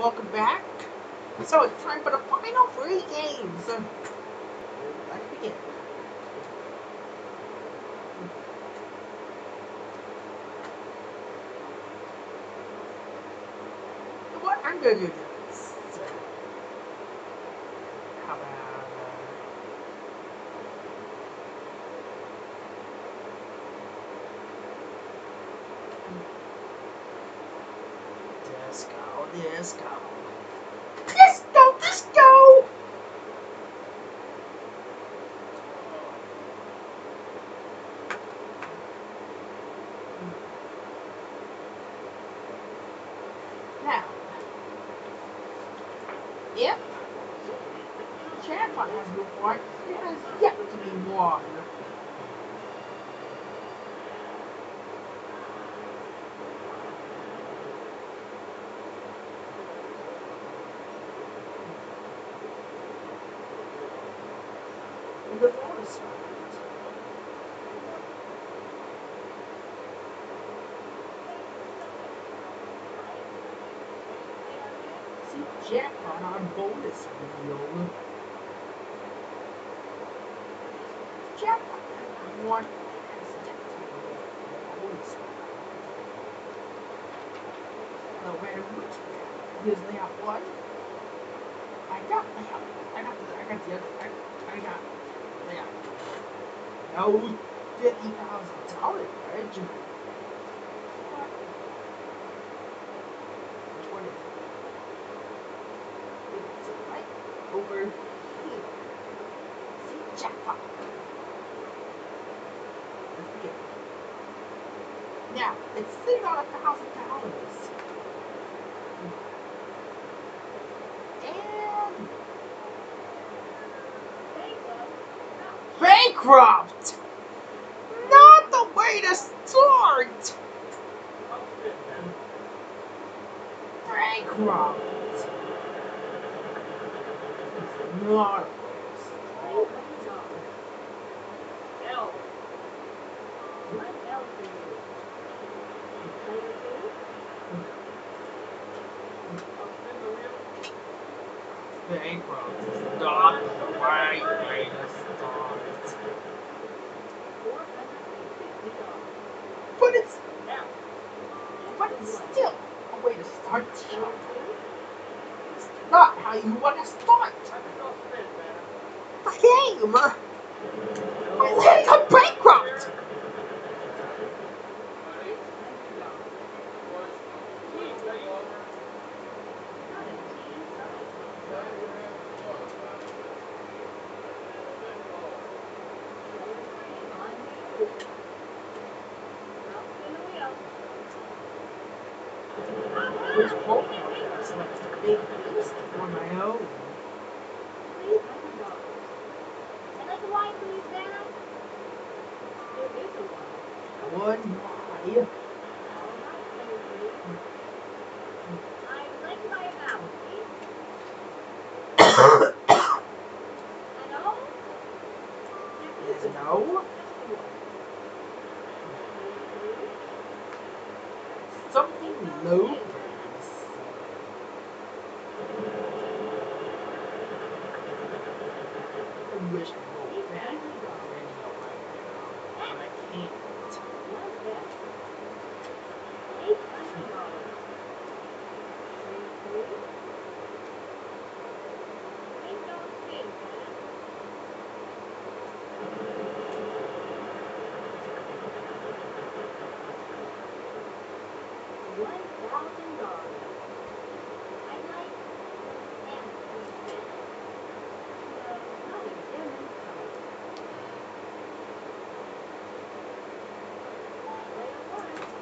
welcome back. So it's time for the final three games. Let's begin. What I'm gonna do jackpot on bonus wheel. Jackpot. I want bonus wheel. Now, where which here's layout one. I got layout. I got the I got the other I, I got layout. Now fifty thousand dollars, right? cross.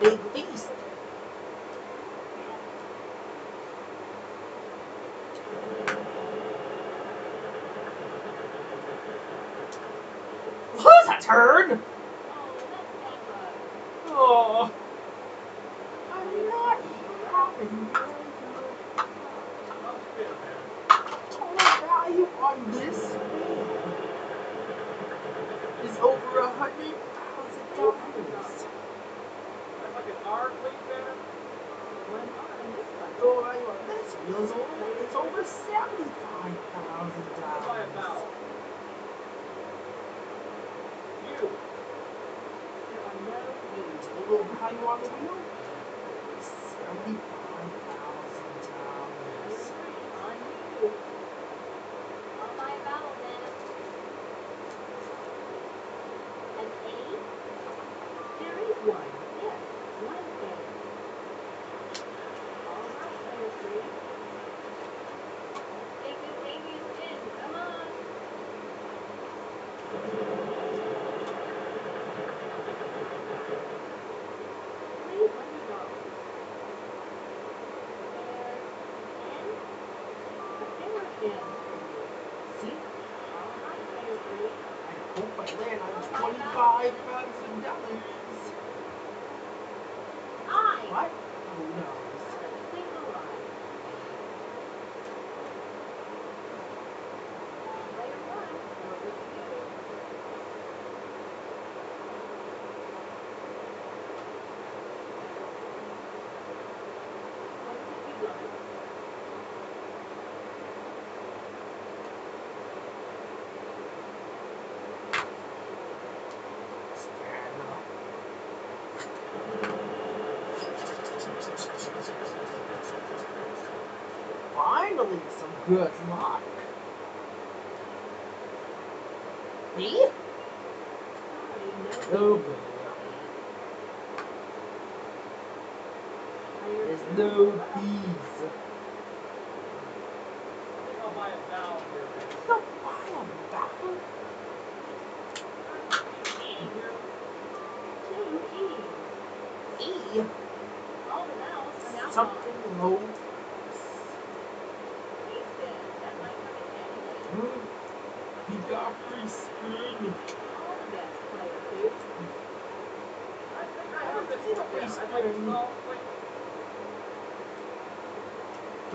big piece. ran on 25 believe some good lies.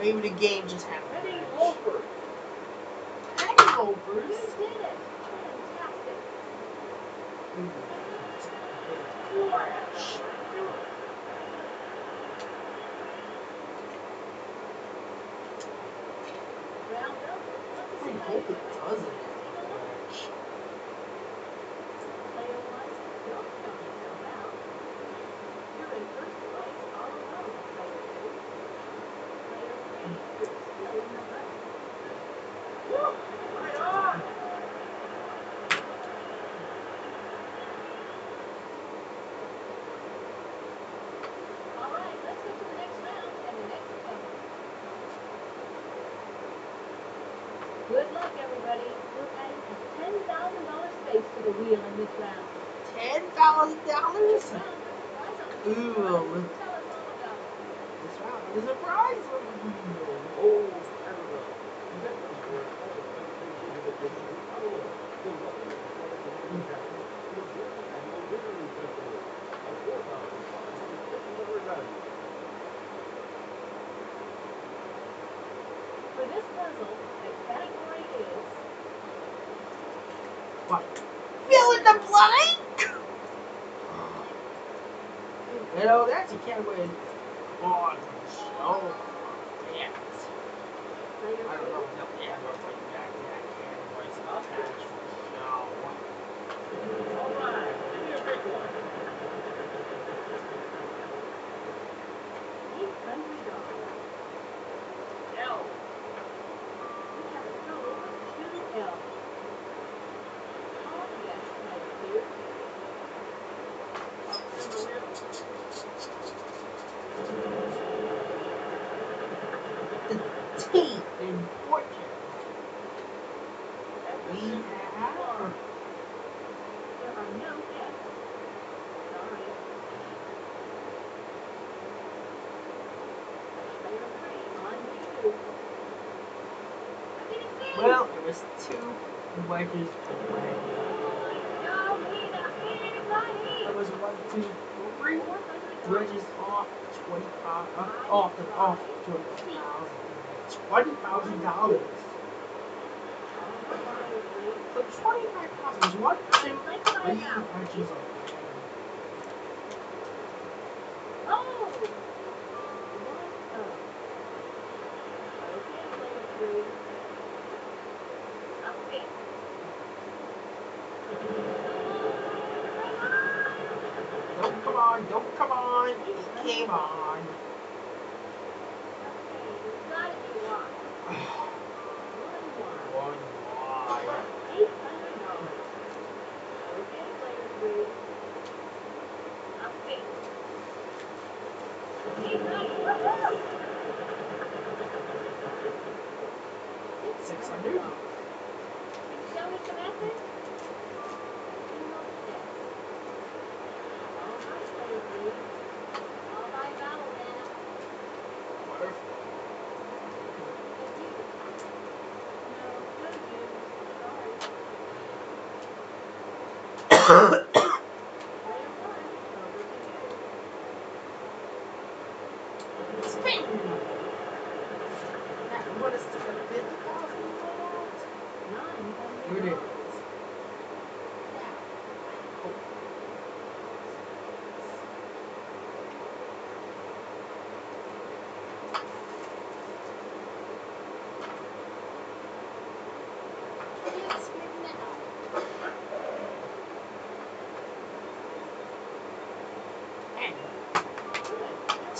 Maybe the game just happened. I mean, over. I know, Bruce. You did it. Fantastic. Mm -hmm. I hope it doesn't. luck, everybody. You're adding a $10,000 space to the wheel in this round. $10,000? Ooh. Um, this round is a prize. Oh, For this puzzle, the category what? Fill in the blank? Uh, you know, that's a category on so. I don't know if they'll ever bring back that category stuff. No. Come on, give me a big one. Eight hundred dollars. No. workers. There was one, two, three bridges off twenty-five uh, off and off twenty thousand. Twenty thousand dollars. So twenty-five thousand is one thing. Sure.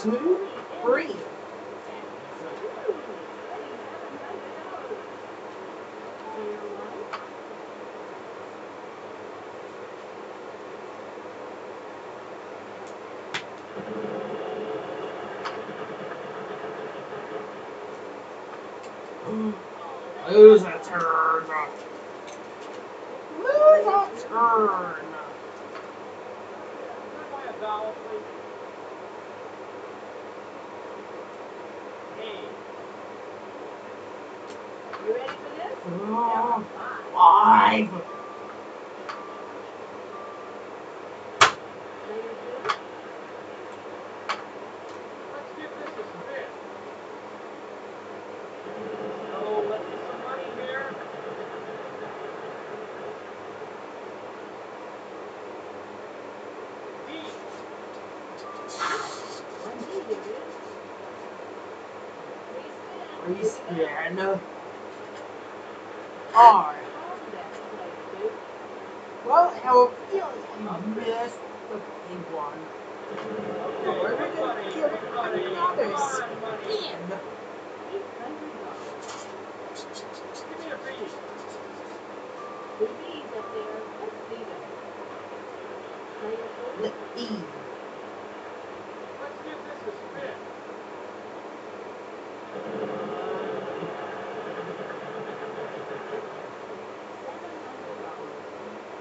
two. know.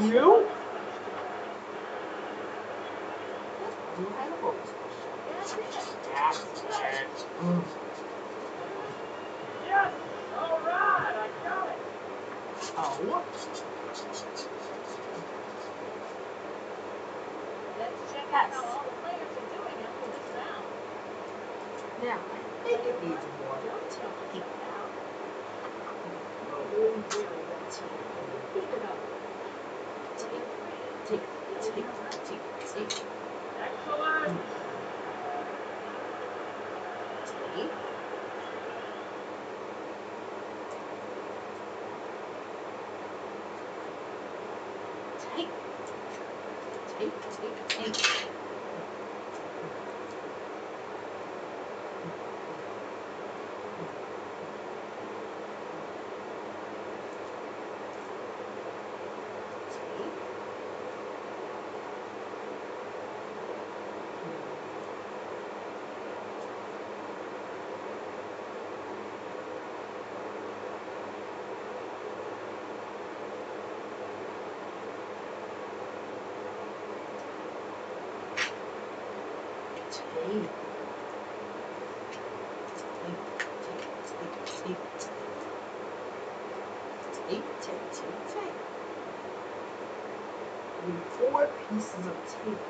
you? Eight, ten, ten, ten. With four pieces of tape.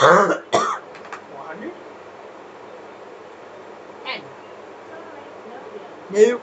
100? 10. New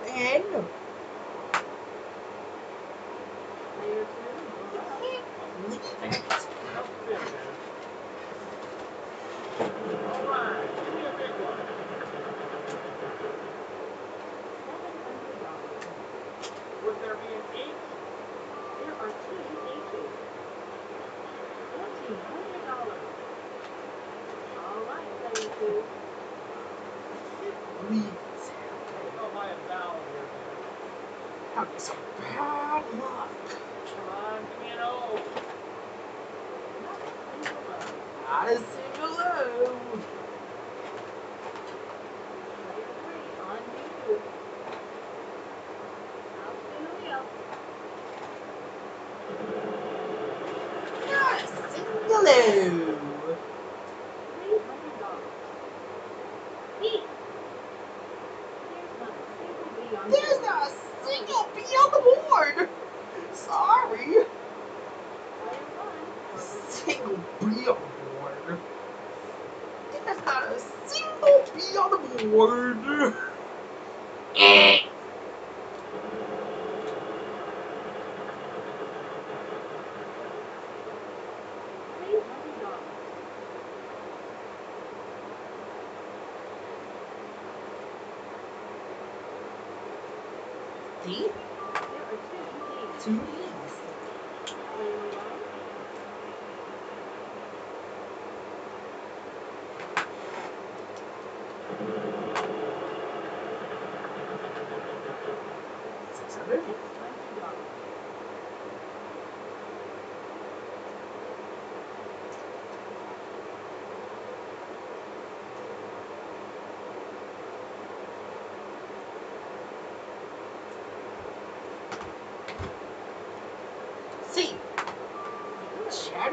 having some bad luck. Come on, give me an O. Oh. Not a single O.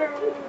Bye.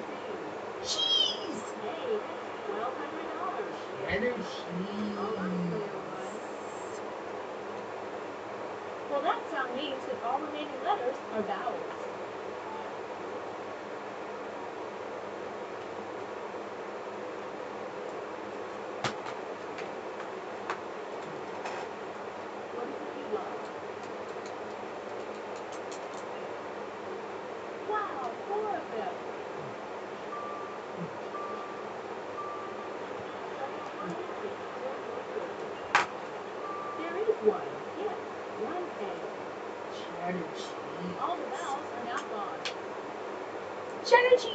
energy.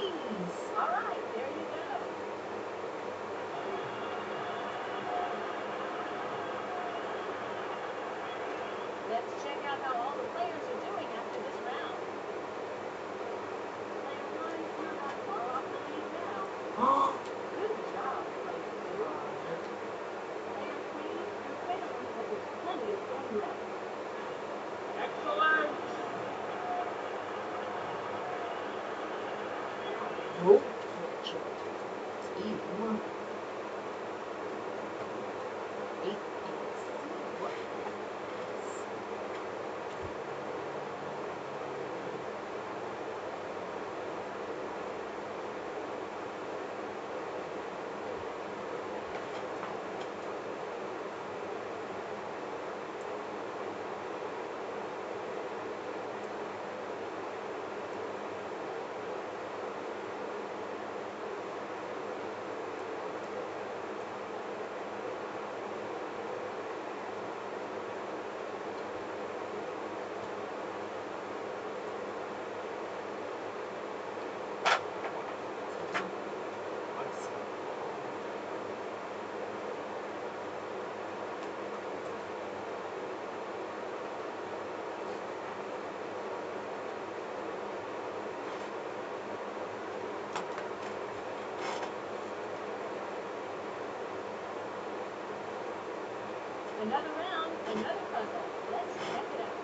Another round, another puzzle. Let's check it out.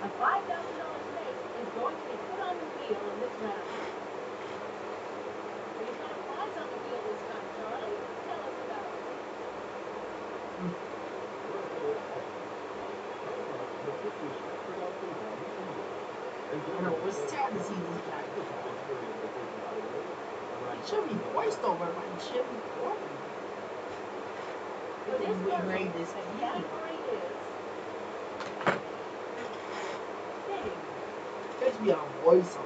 A five thousand dollar stake is going to be put on the wheel in this round. Got a prize on the wheel this time, Charlie. Tell us about it. I know, it's sad to see this guy. It should be voiced over by Corbin. For this We made this category is. There should be a voice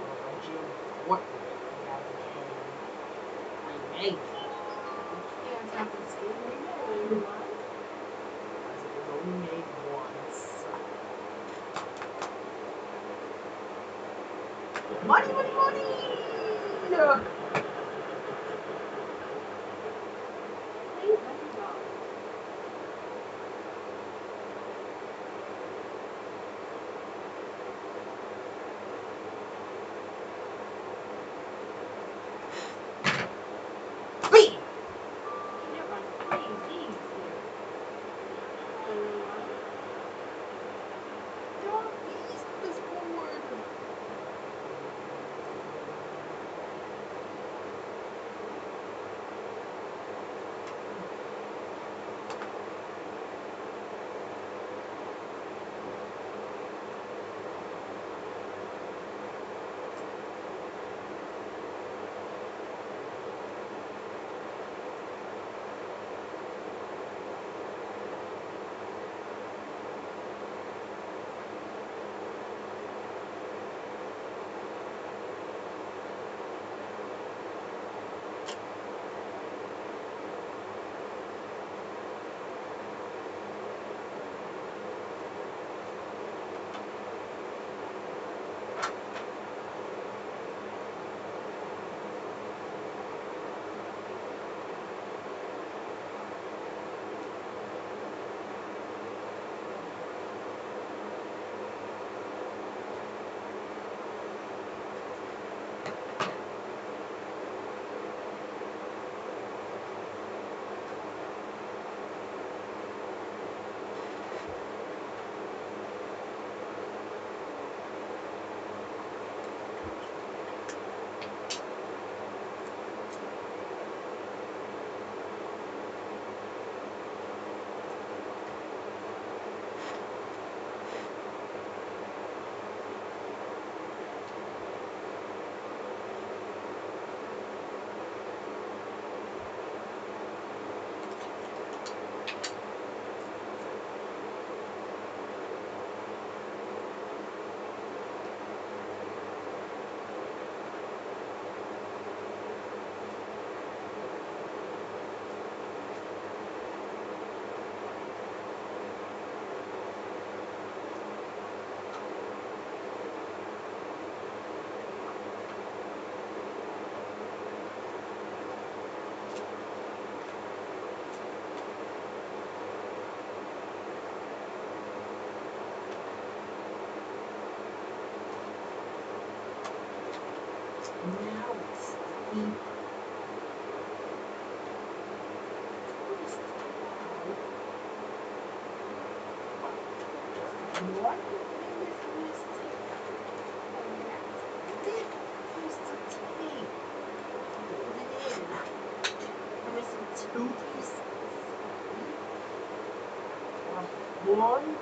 One,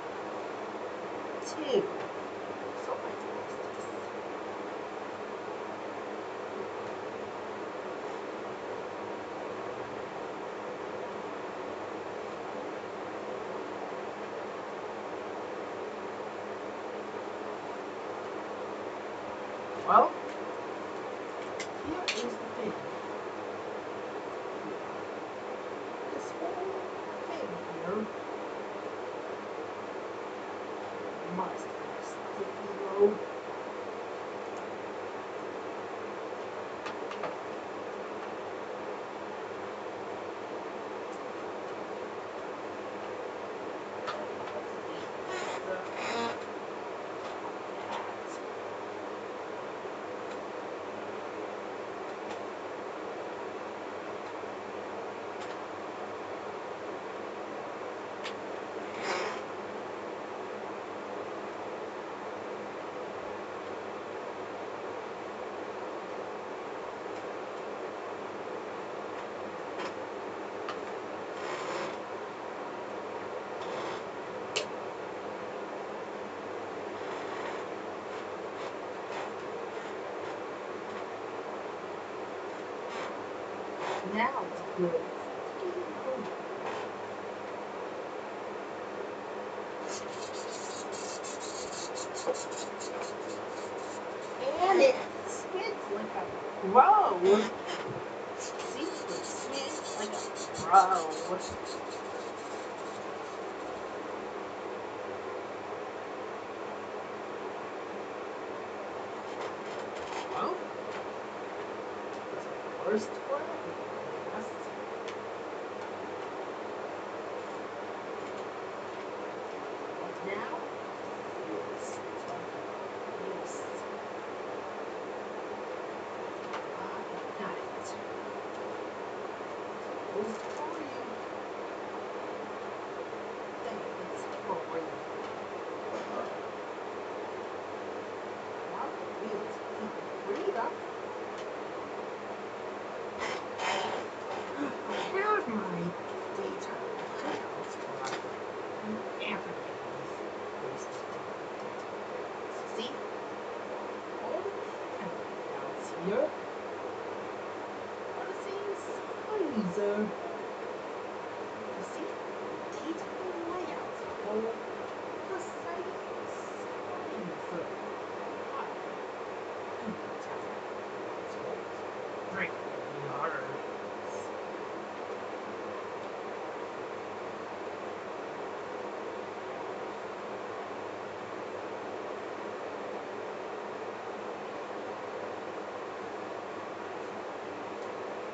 two. So I missed this. Well, now it's good. And it spins like a bro. See, it squints like a bro.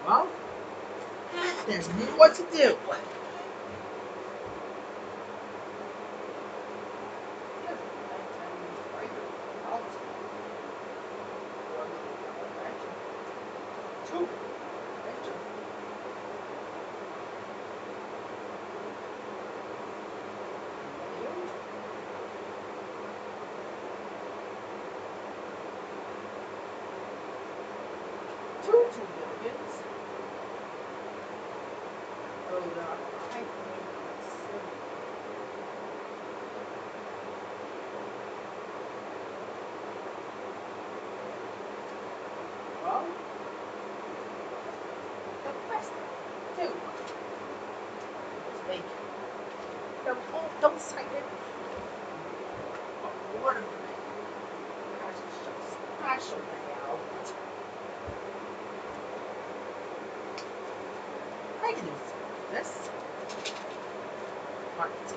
Well, there's me what to do. markets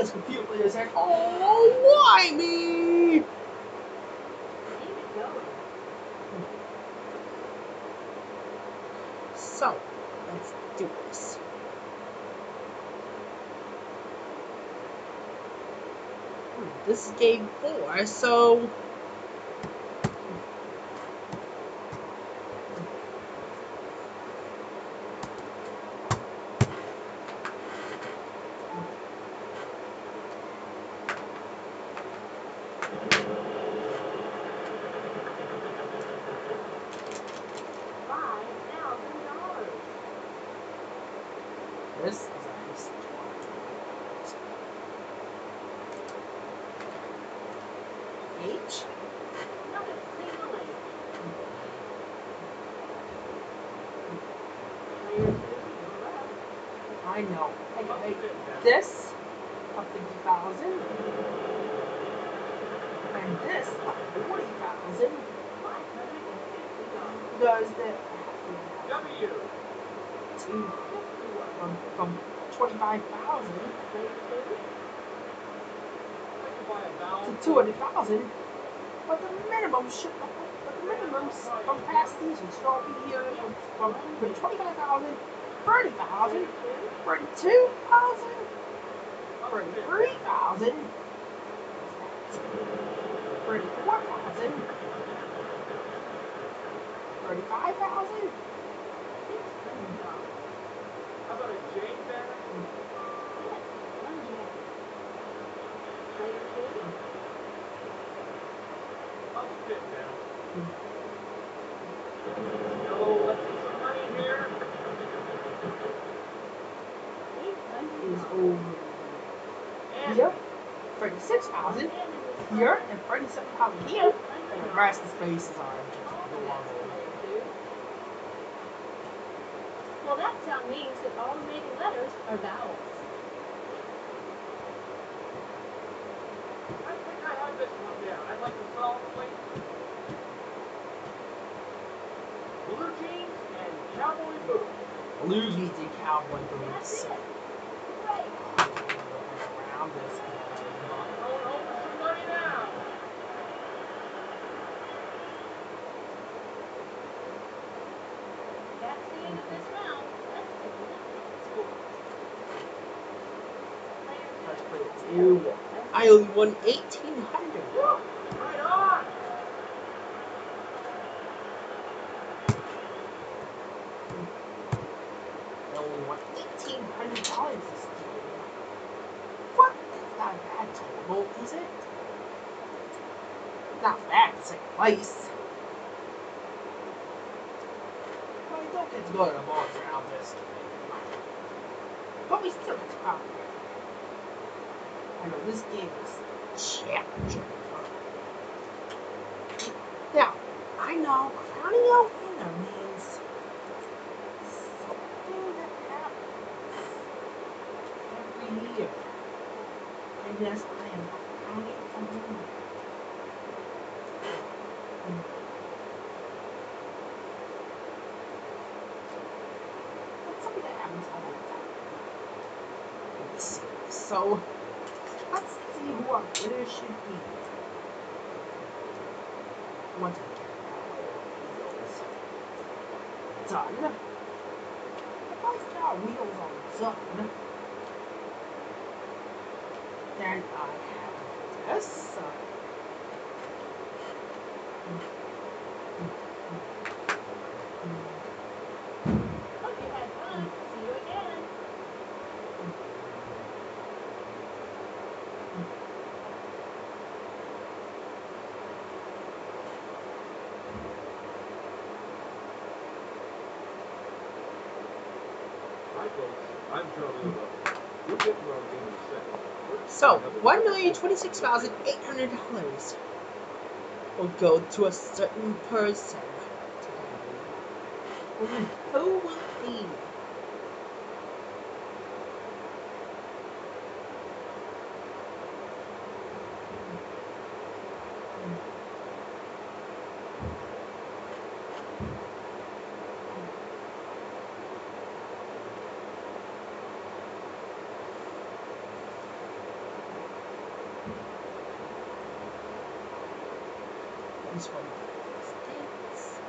Because computer players said, "Oh, why me?" So, let's do this. Hmm, This is game four, so Five thousand dollars. this is a nice H. Not a single H. Player two, you're up. I know. I can make this a fifty thousand, and this a forty thousand. Five hundred and fifty dollars. Does the W. two Fifty-one. from from twenty five thousand Player two, I can buy a to vowel. Two hundred thousand? But the minimum should but the from past seasons should all be here from, from twenty five thousand, thirty thousand, thirty two thousand, thirty three thousand, thirty four thousand, thirty five thousand. six hundred dollars. How about a J banner? Yes, one J. Player two, I'll spit now. No, let's get some money in here. eight hundred is over And here, and thirty-seven thousand here, and the rest of the spaces are just normal. Well, that sound means that all remaining letters are vowels. Blue jeans and cowboy boots. Blue jeans and cowboy boots. That's the end of this round. I only won 1800. Wheels all done, then I have this. Uh, Hope you had fun. See you again. Hi, folks. I'm Charlie O'Donnell. We'll get to our game in a second. First, So, one million twenty-six thousand eight hundred dollars will go to a certain person today. Who will it be? He's from the States.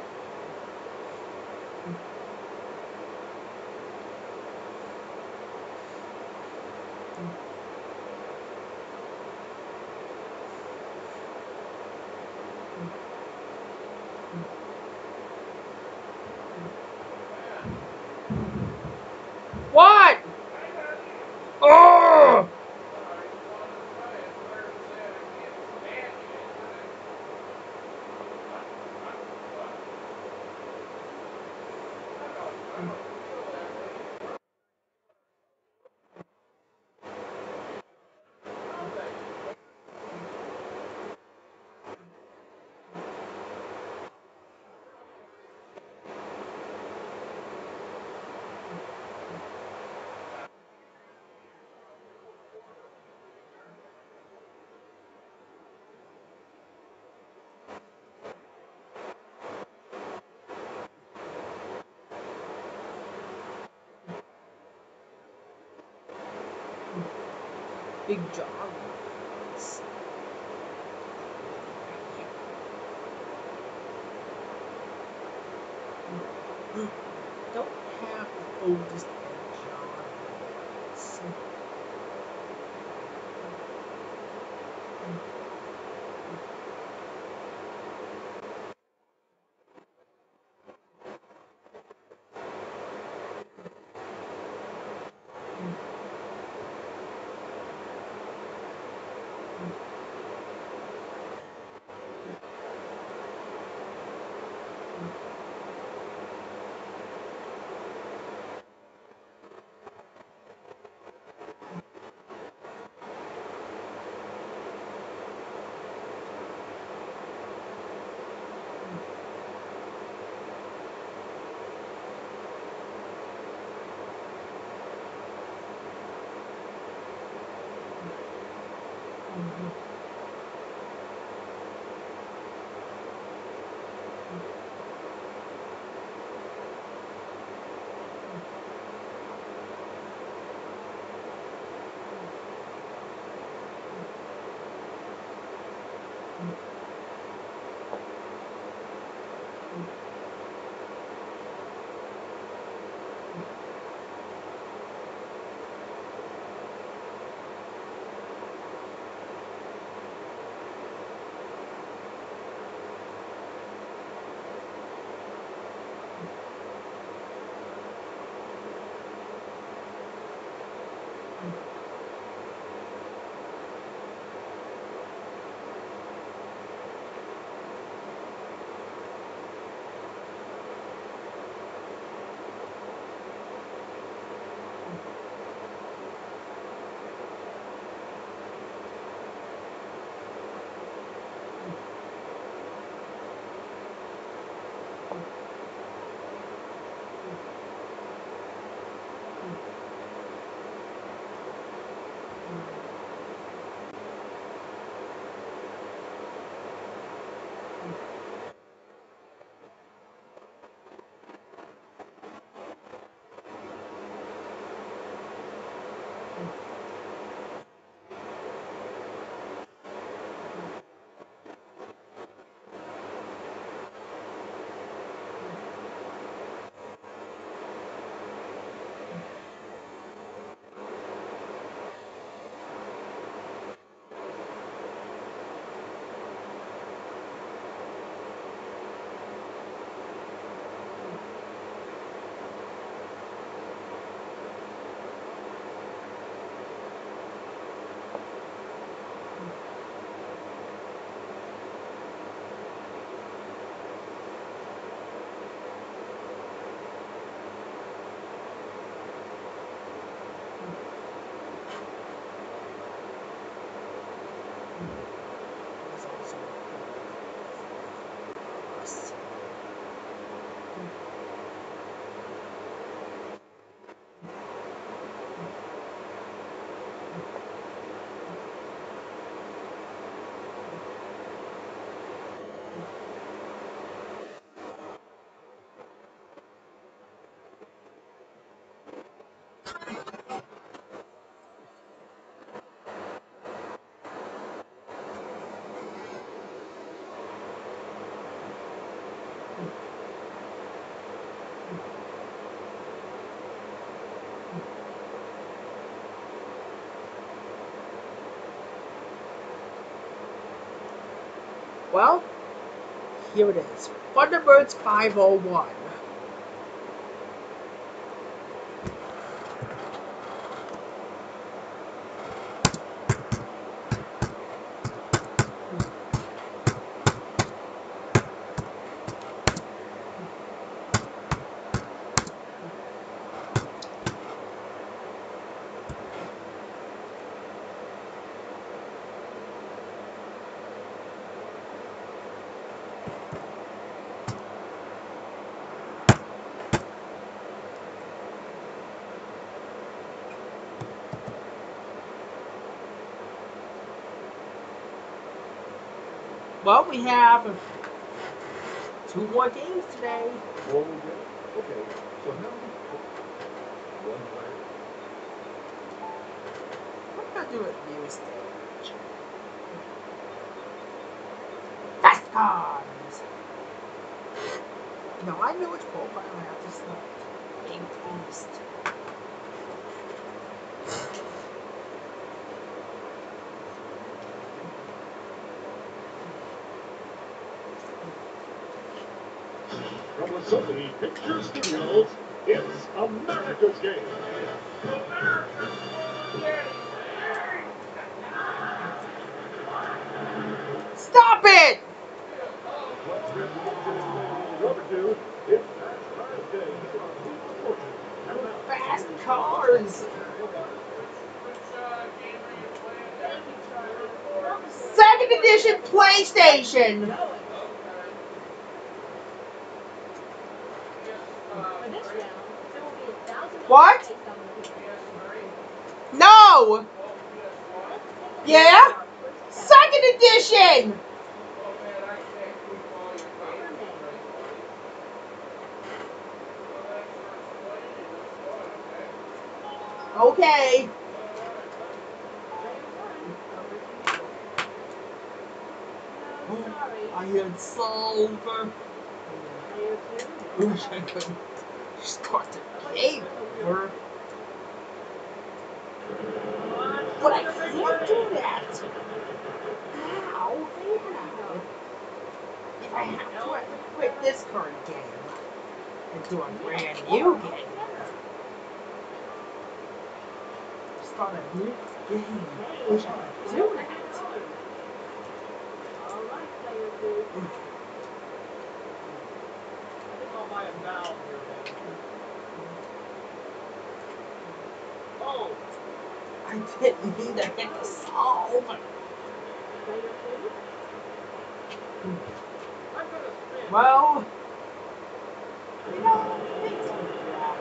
What? Oh! Big job. Don't have the oldest Well, here it is. Thunderbirds 501. Well, we have two more games today. Four get it? Okay, so how many? One player. What can I do at new stage? Fast cars! No, I know which profile I have to select. Game Beast. Sony Studios, it's America's Game. Stop it! Fast Cars Day. Here are Wheel of Fortune. and a mouse. Fast cars! Thank you, Charlie. Second edition PlayStation! For this round, there will be a thousand What? based on the people. No! Let's take a Yeah? look at our first Second edition! Rubber Man. Okay. Player one, over to you. No, sorry. I had silver. Player two, I wish I could start the game over. But I can't do that. How? How? If I have to, I have to quit this current game and do a brand new game. Start a new game. Wish I could do that. All right, player two. I think I'll buy a valve here, man. Oh, I didn't mean to hit the solve. Player two. I'm gonna spin. Well, you know, things like that.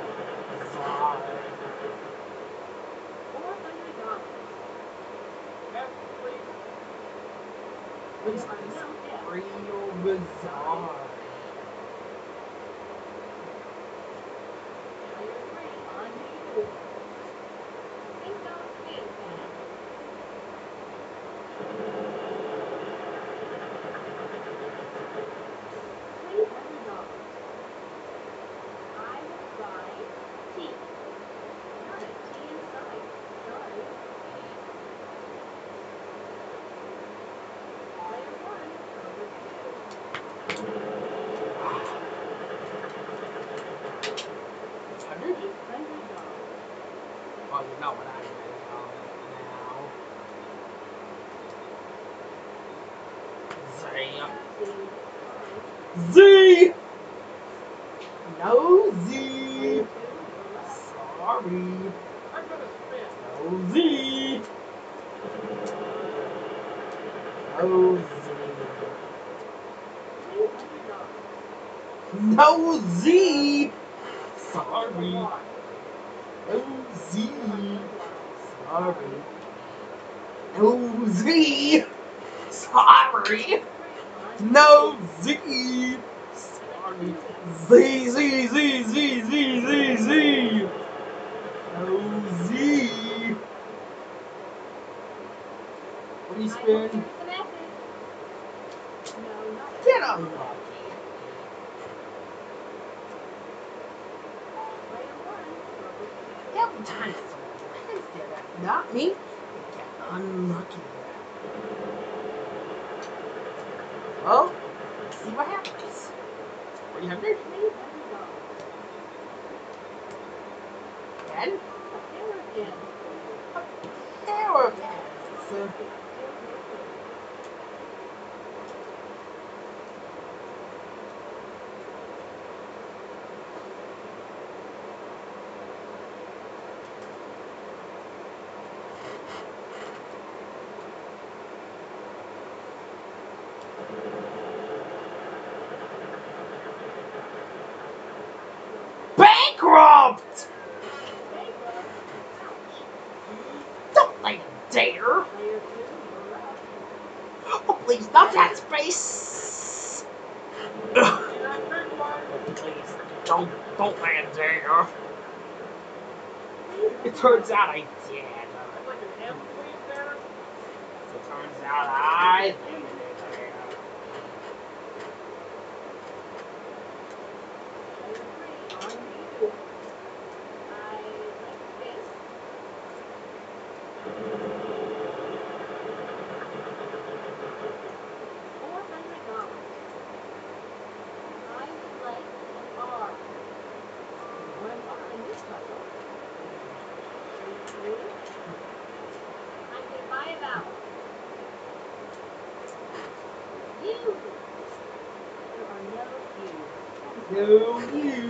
Respin. Get out not me. Get unlucky. Well, see what happens. What do you have there? Again? A pair of hands. turns out I Eu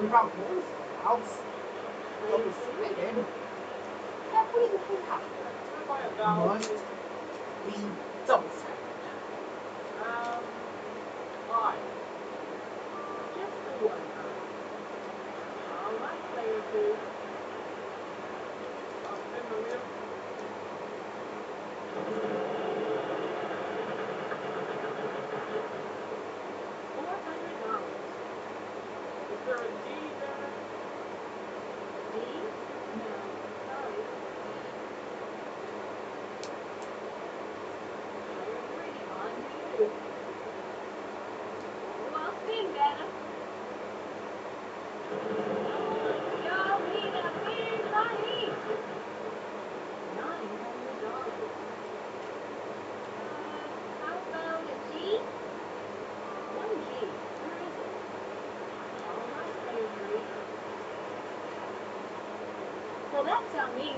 We got rooms house. We were suited. Yeah, we, have to. We, we that sound me.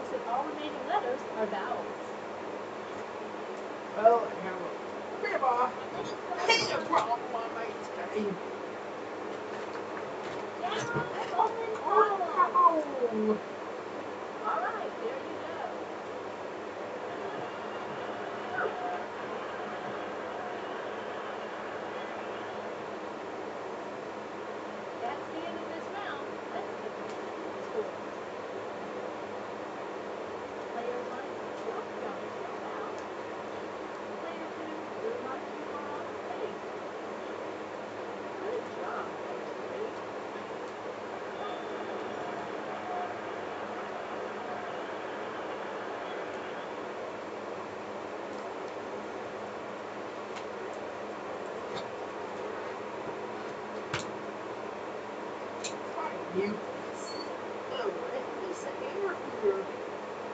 You. Say.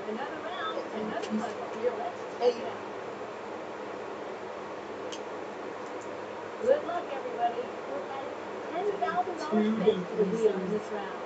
Another round, another puzzle. Good luck, everybody. We're $10,000 for the wheel this round.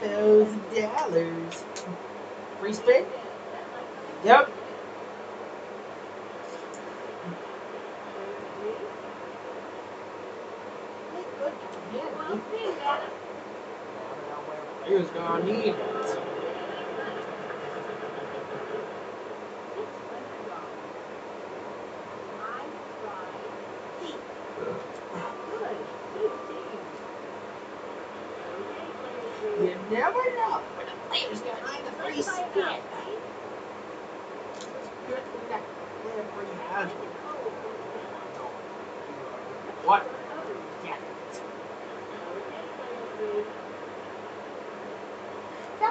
those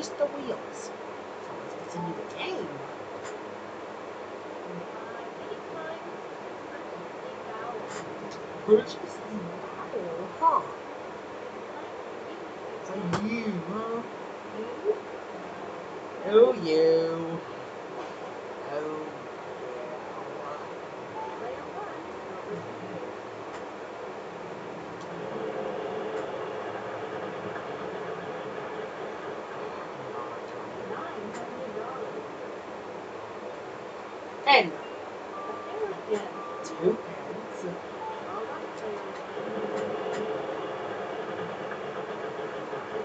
esto voy yo. N. Two parents.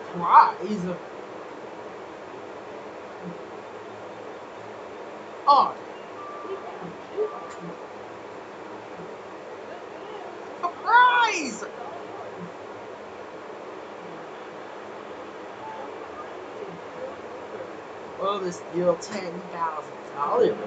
Prize. R. A prize! Well, this deal ten thousand dollars.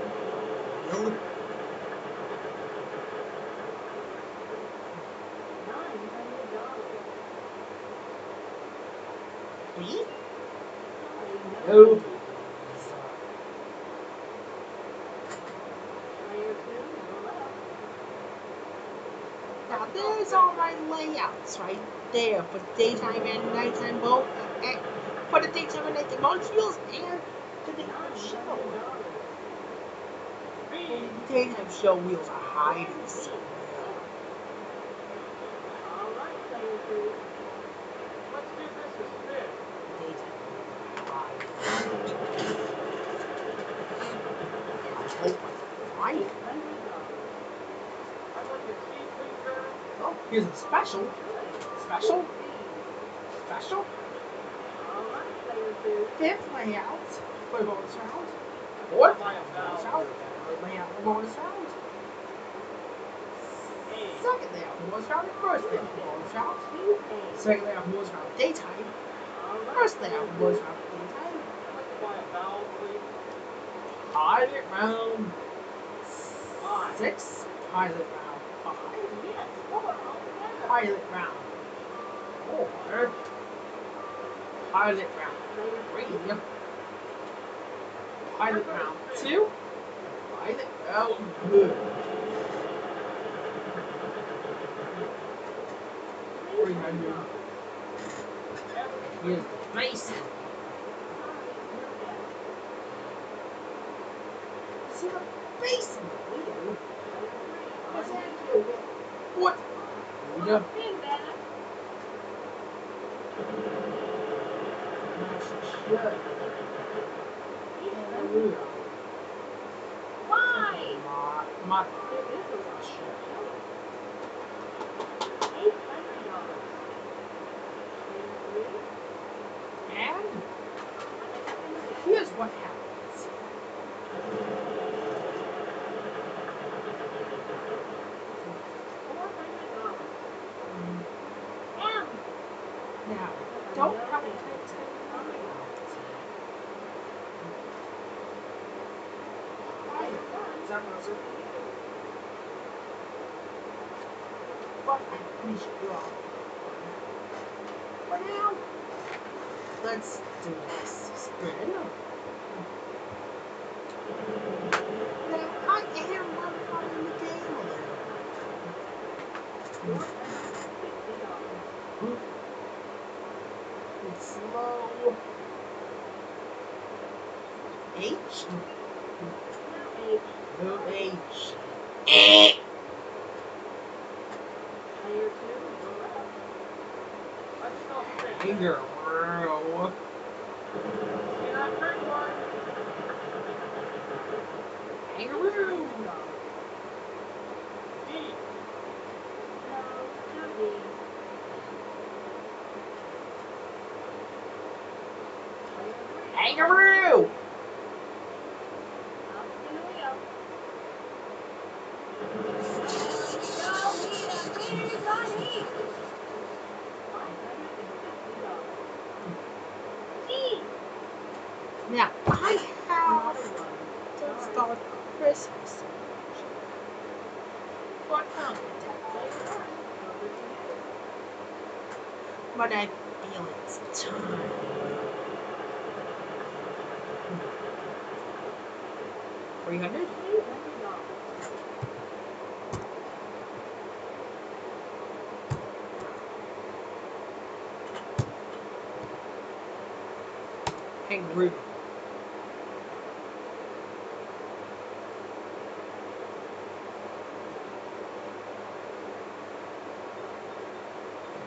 Daytime and nighttime and for the daytime and nighttime. Wheels and the daytime Nine show. the daytime show wheels are hiding somewhere. All right, player two. Let's give this a spin. Daytime wheels are hiding. I hope I find Eight it. hundred dollars. I'd like to see, please, sir. Oh, here's a special. Good. Special. Fifteen. Special. All right, player two. Fifth layout for bonus round. Fourth By a bonus thousand. round. Third layout for bonus round. Eight. Second layout for bonus round. First layout for bonus round. Two A. Second layout for bonus round. Daytime. All right, First player layout for two. bonus round. Daytime. I'd like to buy a vowel, please. Pilot round Five. six. Pilot round five. Yes, four altogether. Pilot round four. Pilot round three. Pilot round two. Pilot round good. Three hundred dollars. Here's you're dead. See the Mason wheel. Player three. What's on that you. do? What? Well, Yeah. Spin that. Shut. Eight hundred dollars. Why? My, my There is a lot. shut. Eight hundred dollars. Player three. And Spin again. here's what happens. Four hundred dollars. Mm, M. Now, don't have a text Sorry. Player one. But Wish you all. For now, let's do this spin. Now, I am modifying the game a little. It's slow. H? Now H. No H. Player two. You're up. Let's big one? Kangaroo. Kangaroo. I'll spin the wheel. Go, Rita, where's on heat? Five hundred and fifty dollars. Gee, Now, I have another one. to Sorry. start Christmas. But, um, Player one, over to you. But I feel it's time. Three hundred? Kangaroo.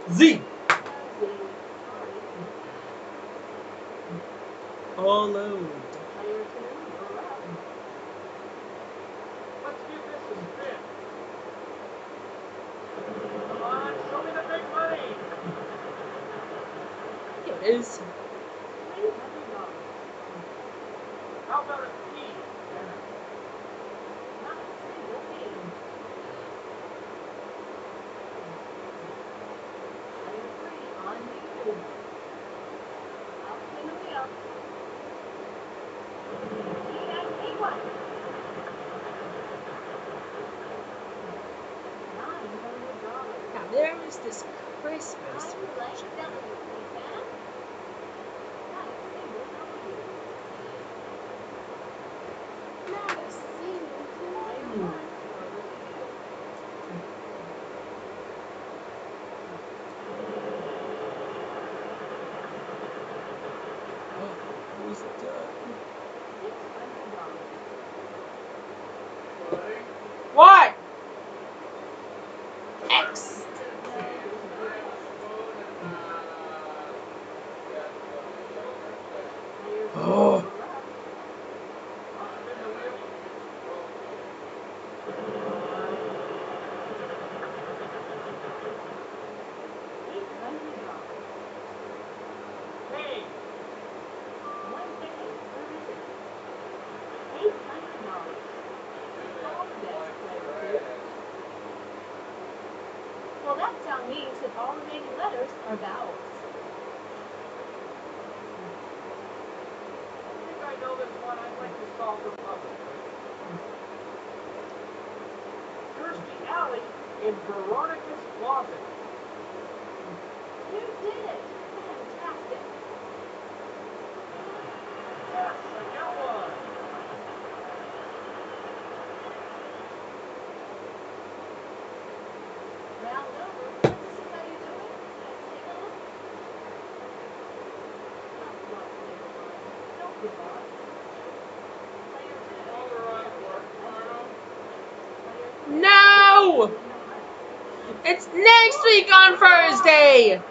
Z. in Veronica's closet. League on Thursday.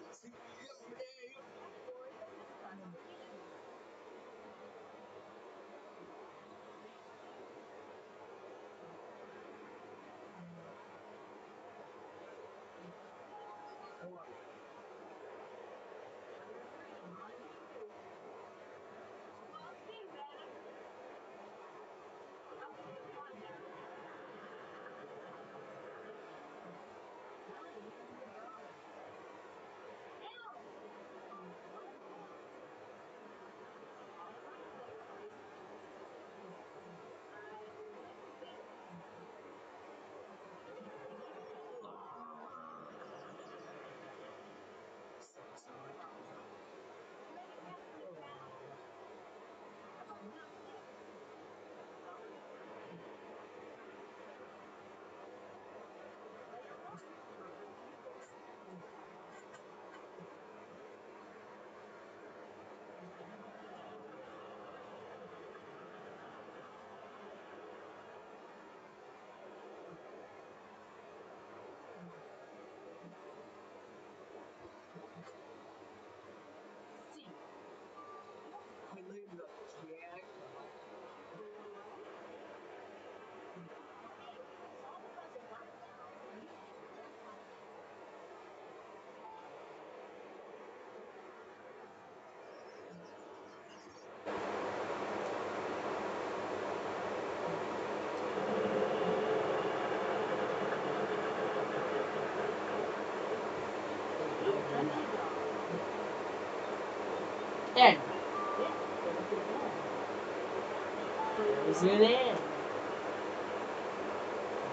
zoom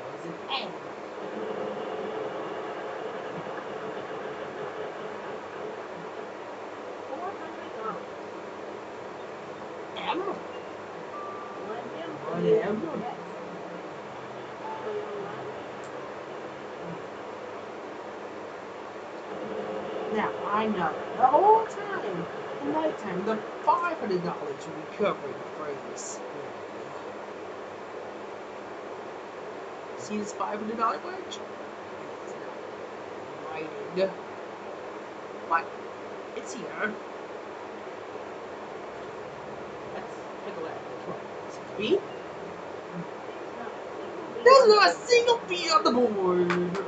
Brazilian. Emerald. One emerald. Now, I know the whole time, the no time, the $500 recovery Let's five hundred dollar wage. Writing. But it's here. Let's take a look. B? There's not a single B on the board.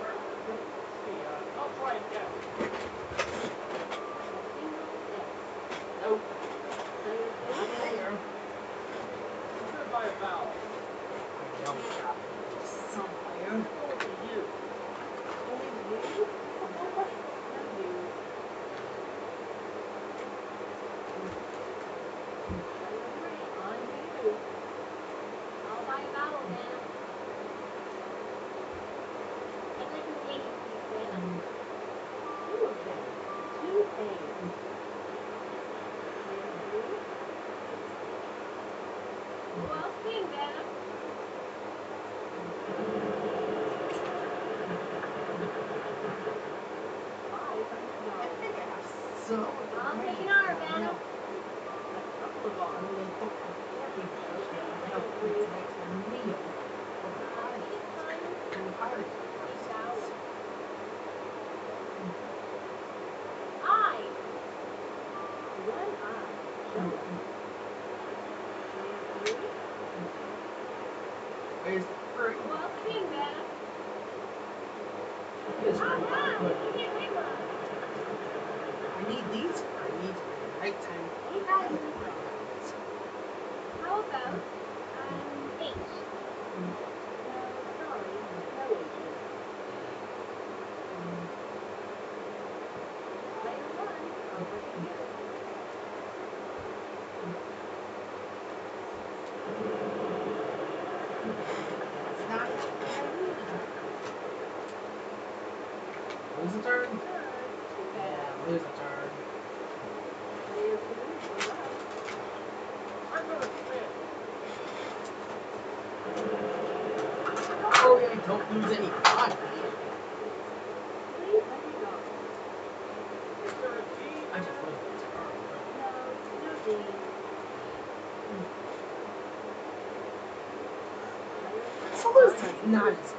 turn? Yeah, lose a turn. Oh, yeah, don't lose any body. I turn.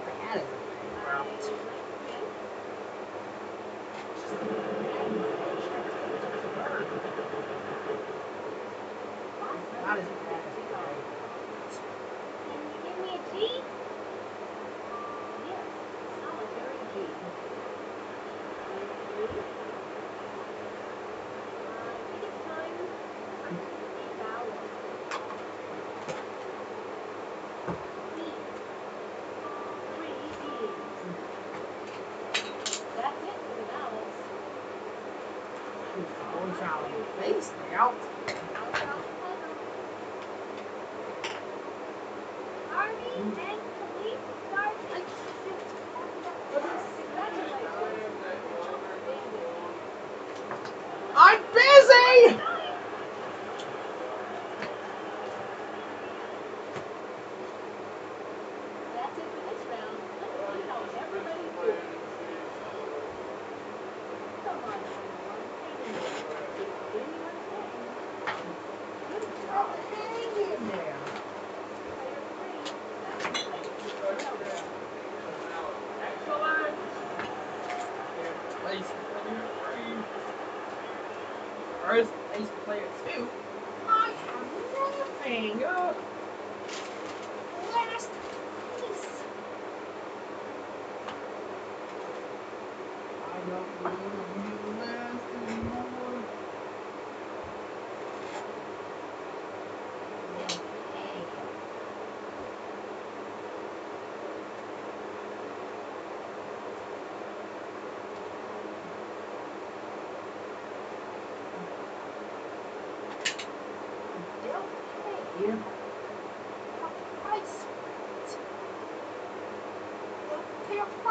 players too.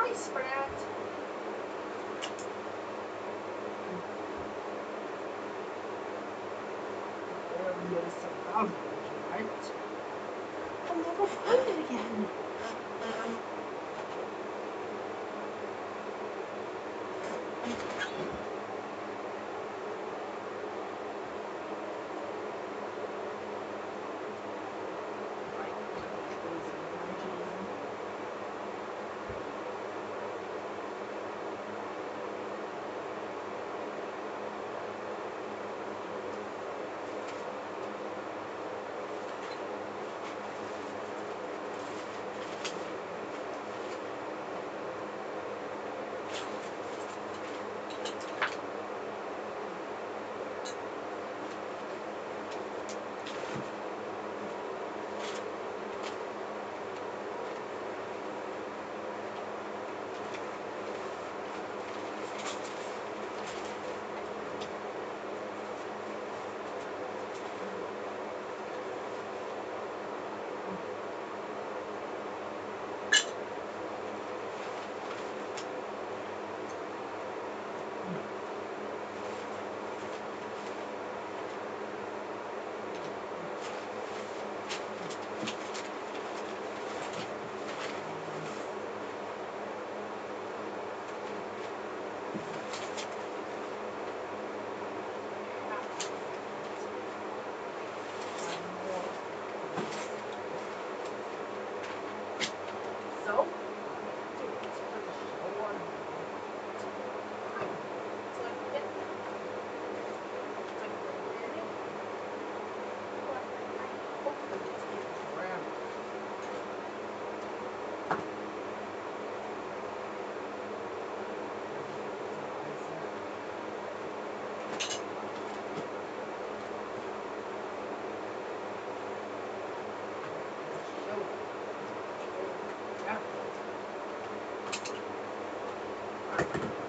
Hi, Sprat. There he is, some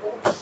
Thank you.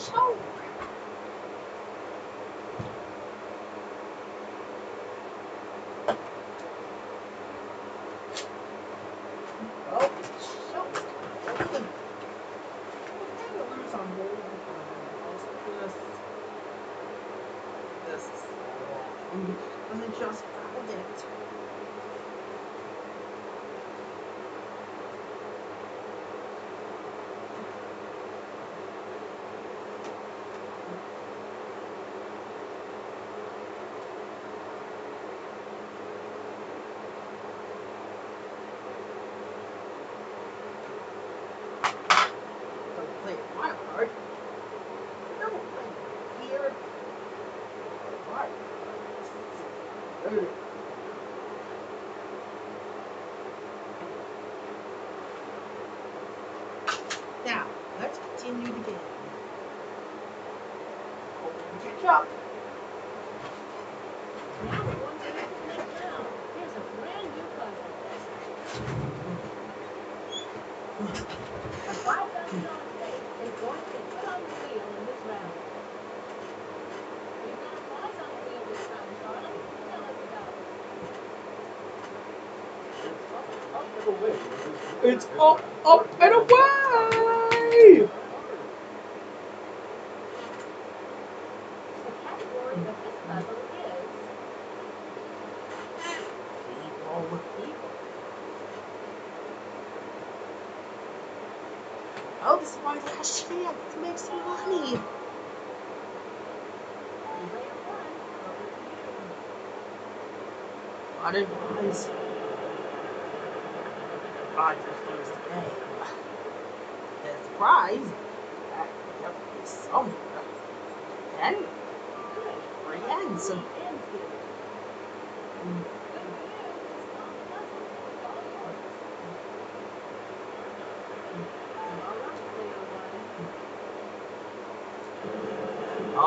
It's up, up, and away!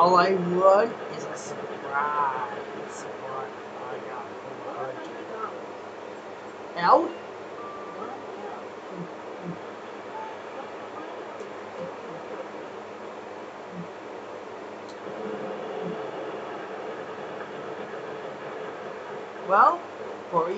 all I want is a surprise. What I got for Archie. Out? Well, for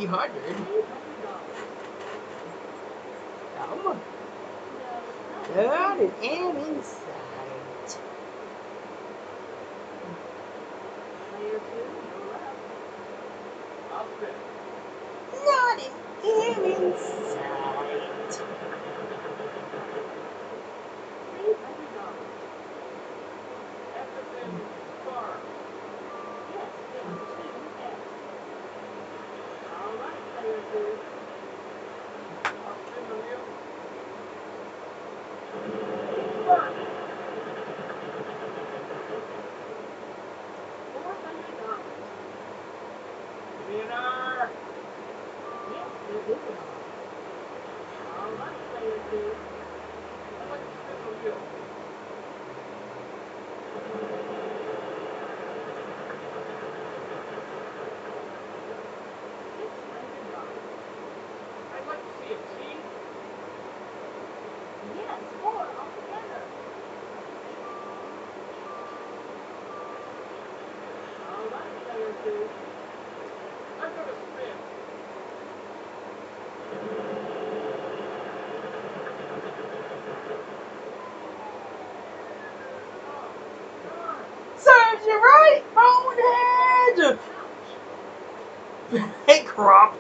crop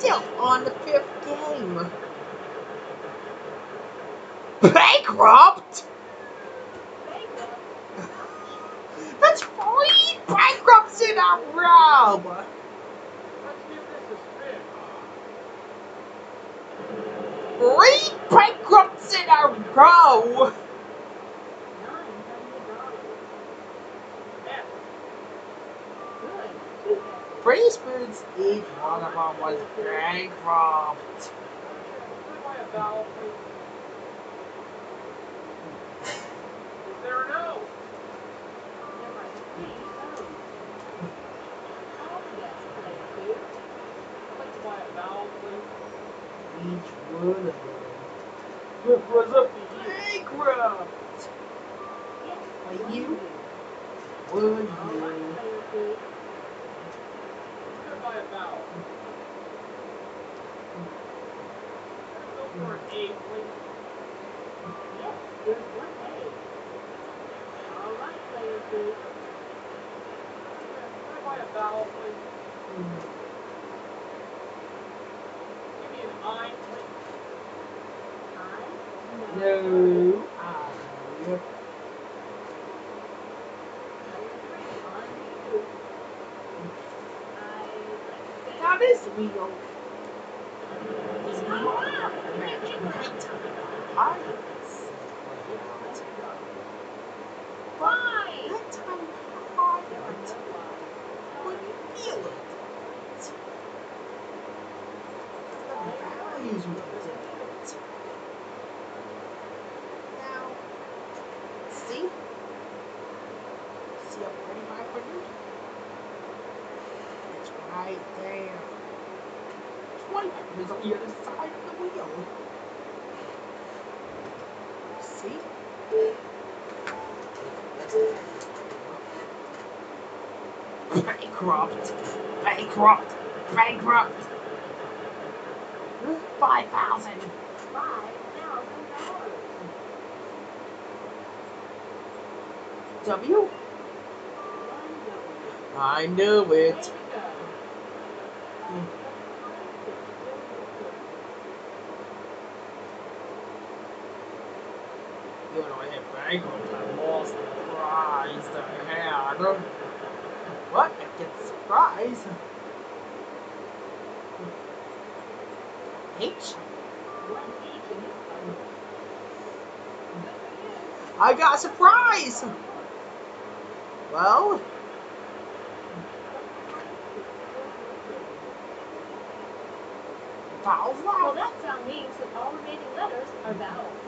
still on the fifth game. Bankrupt? was very prompt. There no. Each one of them was a bankrupt. Are you? Would you? Goodbye, about. or eight when um, Yes, there's one eight. All give me an I No. I. Now real. is on the other side of the wheel. See? Bankrupt. Bankrupt. Bankrupt. Five thousand. W. I knew it. angle that was surprised I had. What? I get surprised? H? I got a surprise! Well... Vowels? Well, that sound means that all remaining letters are vowels.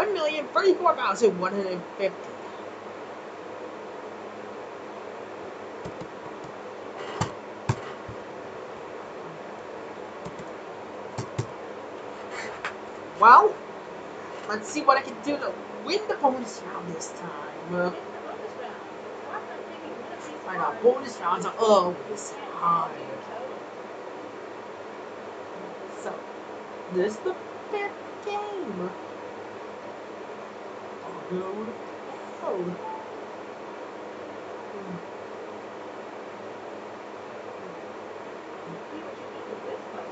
1,034,150. Well, let's see what I can do to win the bonus round this time. Uh, I know, bonus rounds are always hard. So, this is the Hell. See what is this? A.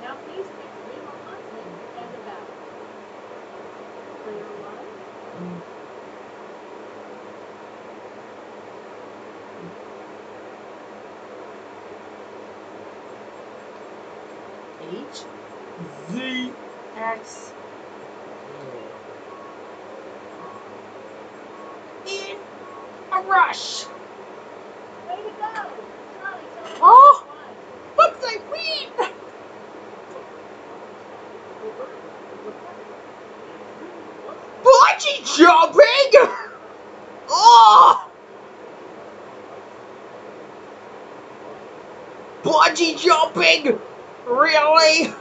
Now please pick more consonants and a vowel. Player one, H Z X in a rush. way to go! Charlie, tell me Oh! what What did I win? Bungee jumping! Oh! Jumping! Really?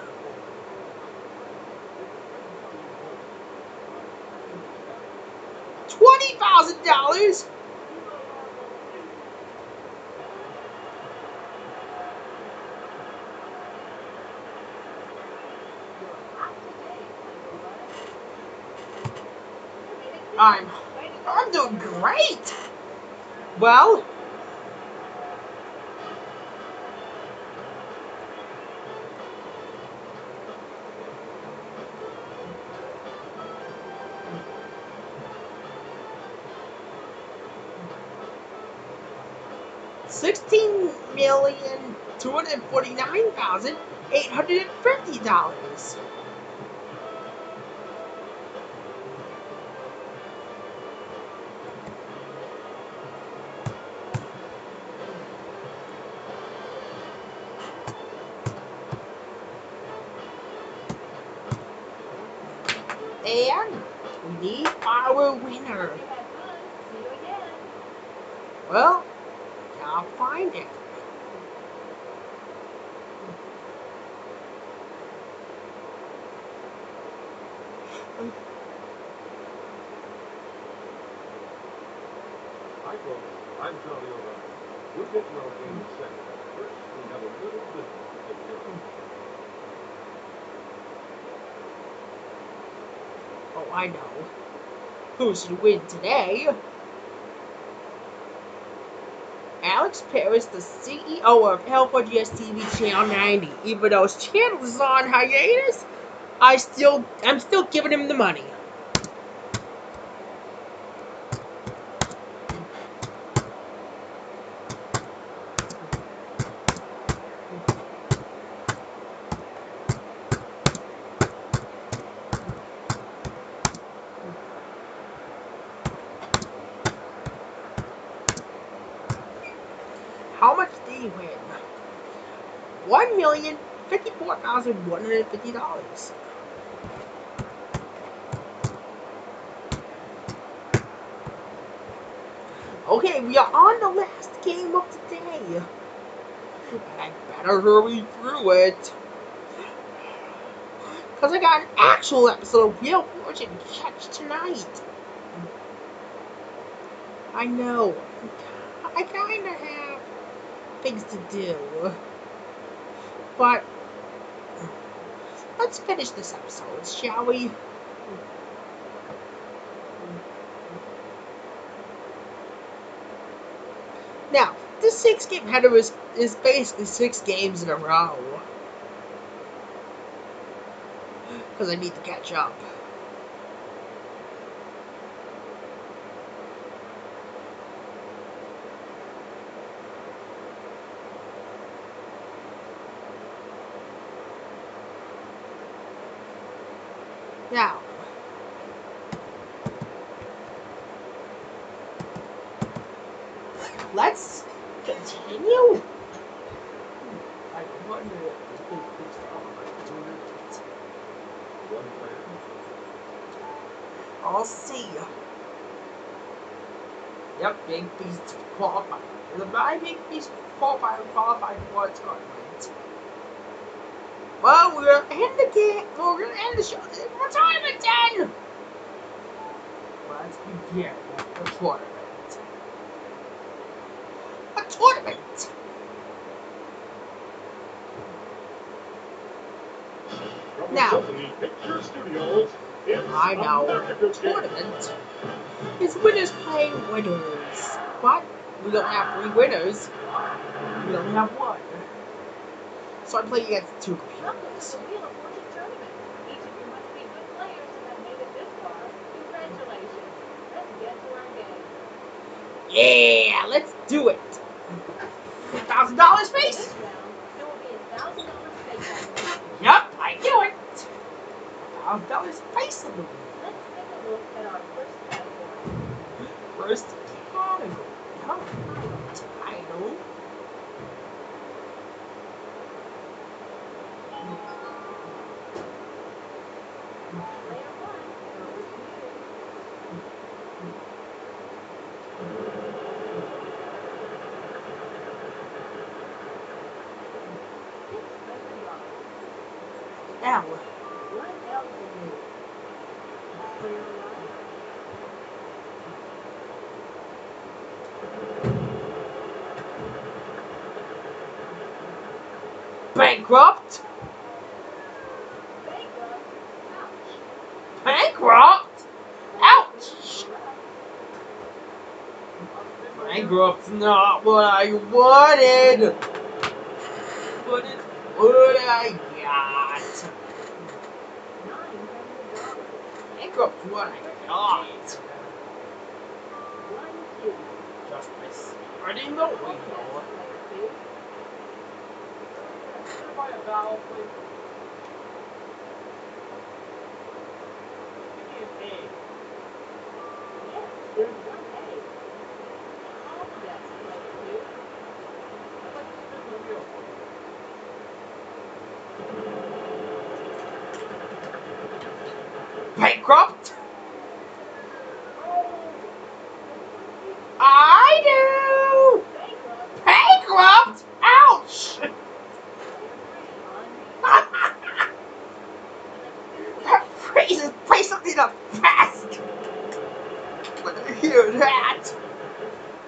$1,850 I know. Who should win today? Alex Paris, the CEO of L4GS TV Channel 90. Even though his channel is on hiatus, I still, I'm still giving him the money. they win one million fifty-four thousand one hundred fifty dollars. Okay, we are on the last game of the day. And I better hurry through it. Because I got an actual episode of Wheel of Fortune catch tonight. I know. I kind of have things to do. But let's finish this episode, shall we? Now, this six game header is, is basically six games in a row. Because I need to catch up. Now, let's continue. I wonder if they fixed all my tournament. One player. I'll see. Yep, Big Feast qualified. The my Big Feast qualified qualified for its tournament. Well, we're end the game. We're gonna end the show. The tournament then. Let's begin the tournament. A tournament. Now. I know. Tournament is winners playing winners. But we don't have three winners. We only have one. So I'm playing against two computers. to the Wheel of Fortune tournament. Each of you must be good players and have made it this far. Congratulations. Let's get to our game. Yeah, let's do it. Thousand dollars face. this round, there will be a thousand dollar stake on the. Yup, I knew it. Thousand dollars face of the Let's take a look at our first category. first category. Vậy thì. Bankrupt. Bankrupt. Ouch. Bankrupt. Ouch. Player Bankrupt's not what I wanted. But it's what I got. nine hundred dollars. Bankrupt's what I got. Just by spreading the wheel. Buy a vowel, please? Give me an A. Yes, one A. Yes, player two. I'd like to spin the wheel for you. Bankrupt? Oh! I Bankrupt. do! Bankrupt? Ouch! Player three. On Please play something up fast! When I hear that!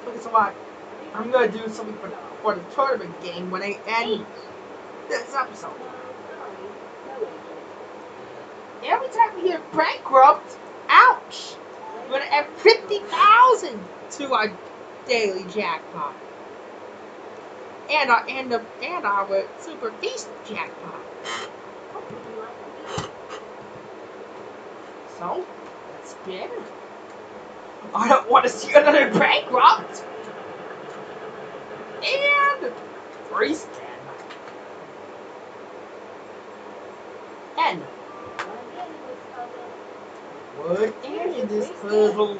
Look at what I'm gonna do something for, for the tournament game when I end this episode. Every time we hear bankrupt, ouch! We're gonna add 50,000 to our daily jackpot. And our and, the, and our super feast jackpot. So, let's spin. I don't want to see another bankrupt. And free spin. And what ended this puzzle?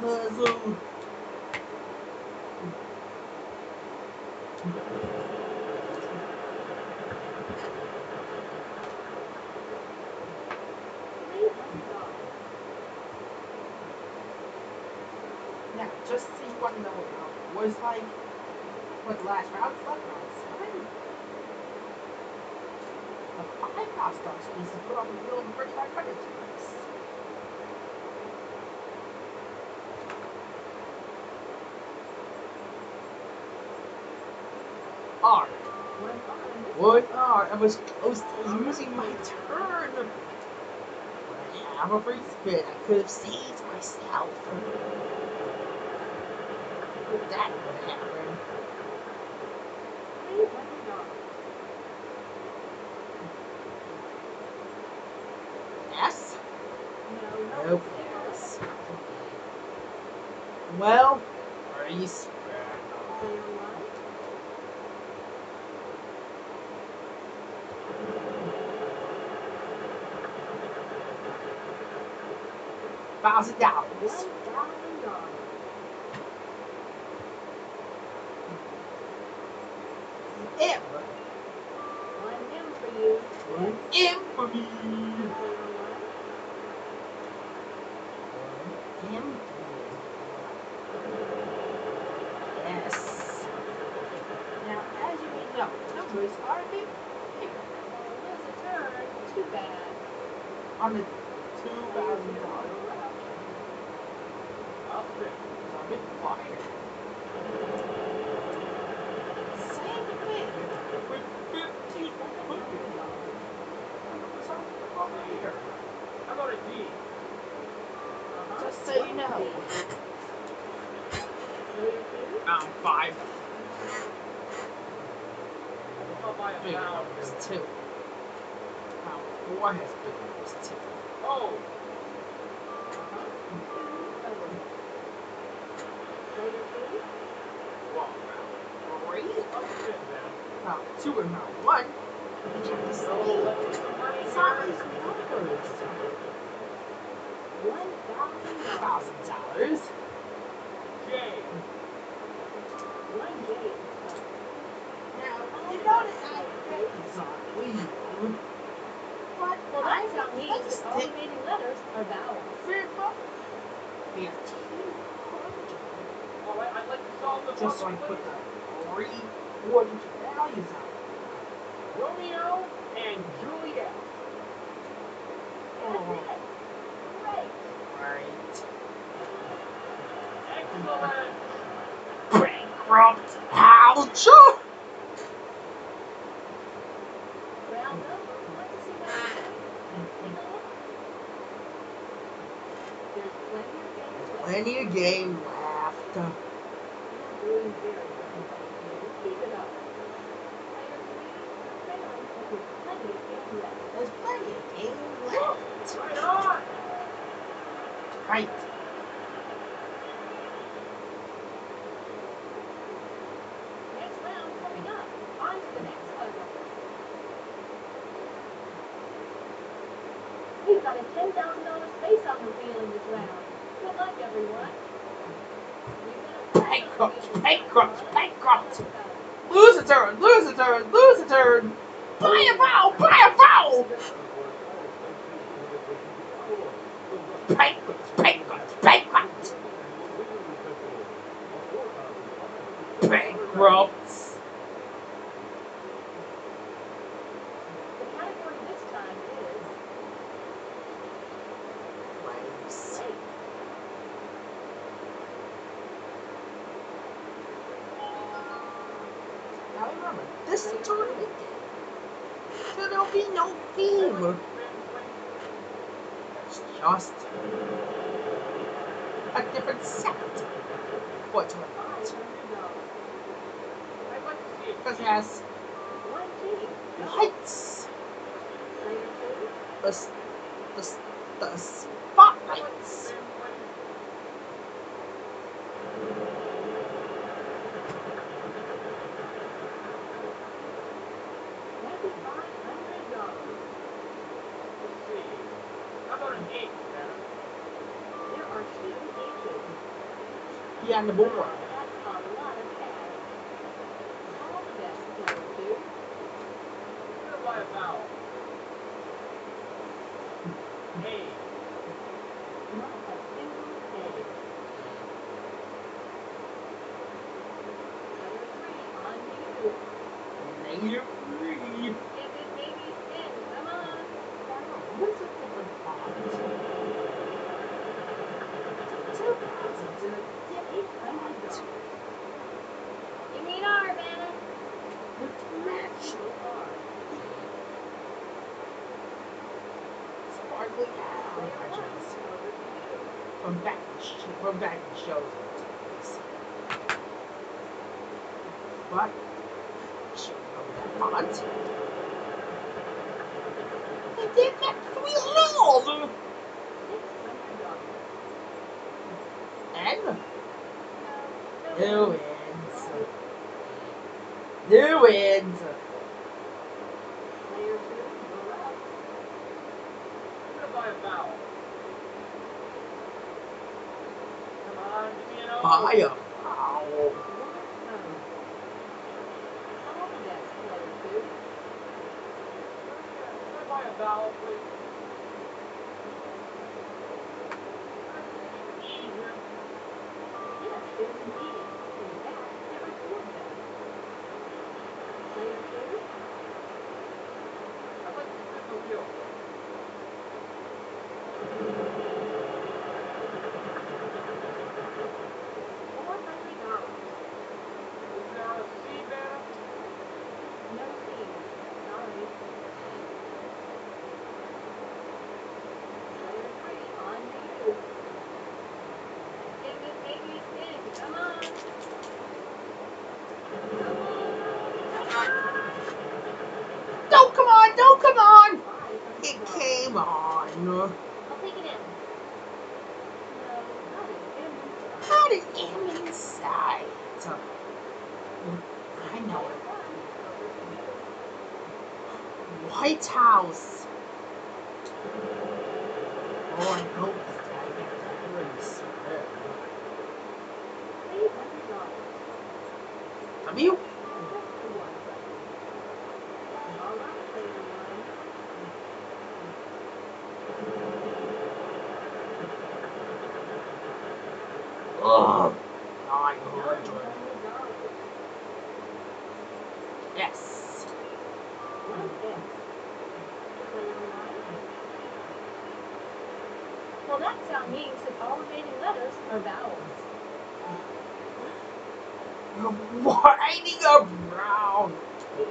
Mais um. What I was close to losing my turn. But I have a free spin. I could have saved myself. That would happen. three hundred dollars. Yes? No, Nope. yes. Well, spin. Player one. Thousand dollars. One. M. For you. One M for me. Now, as you may know, numbers are a bit bigger Lose a turn. Too bad. on the two thousand dollars. I'll spin. It's a bit wider. Same thing with fifteen hundred dollars. over here. How about a D? Uh-huh. Just so you know. Player two. Round five. I'll buy a Big pound. numbers too. Round four has big numbers too. Oh, three. I'll spin then. Round two and round one. You can So see let's put some money size numbers. One thousand dollars. Thousand One J. Now, you notice I raise on wheel. But Well, I that sound means just that all think remaining letters are vowels. Fifteen hundred. All right, I'd like to solve the Just so I put the three one values out. Romeo and Juliet. That's Oh. it. Great. Right. Excellent. Bankrupt. Ouch! Round number. Let's see what happens. There's plenty of games left. Plenty of game left. You're doing very well. Keep it up. Player three, trailing, but with plenty of game left. There's plenty of game left. Right on. Right. Next round coming up. On to the next puzzle. We've got a ten thousand dollar space on the wheel in this round. Good luck, everyone. We've got a Bankrupt, bankrupt. Lose a turn, lose a turn, lose a turn. Buy a foul, buy a foul. by a foul. Hey. Not a single save. Number three on the Yep.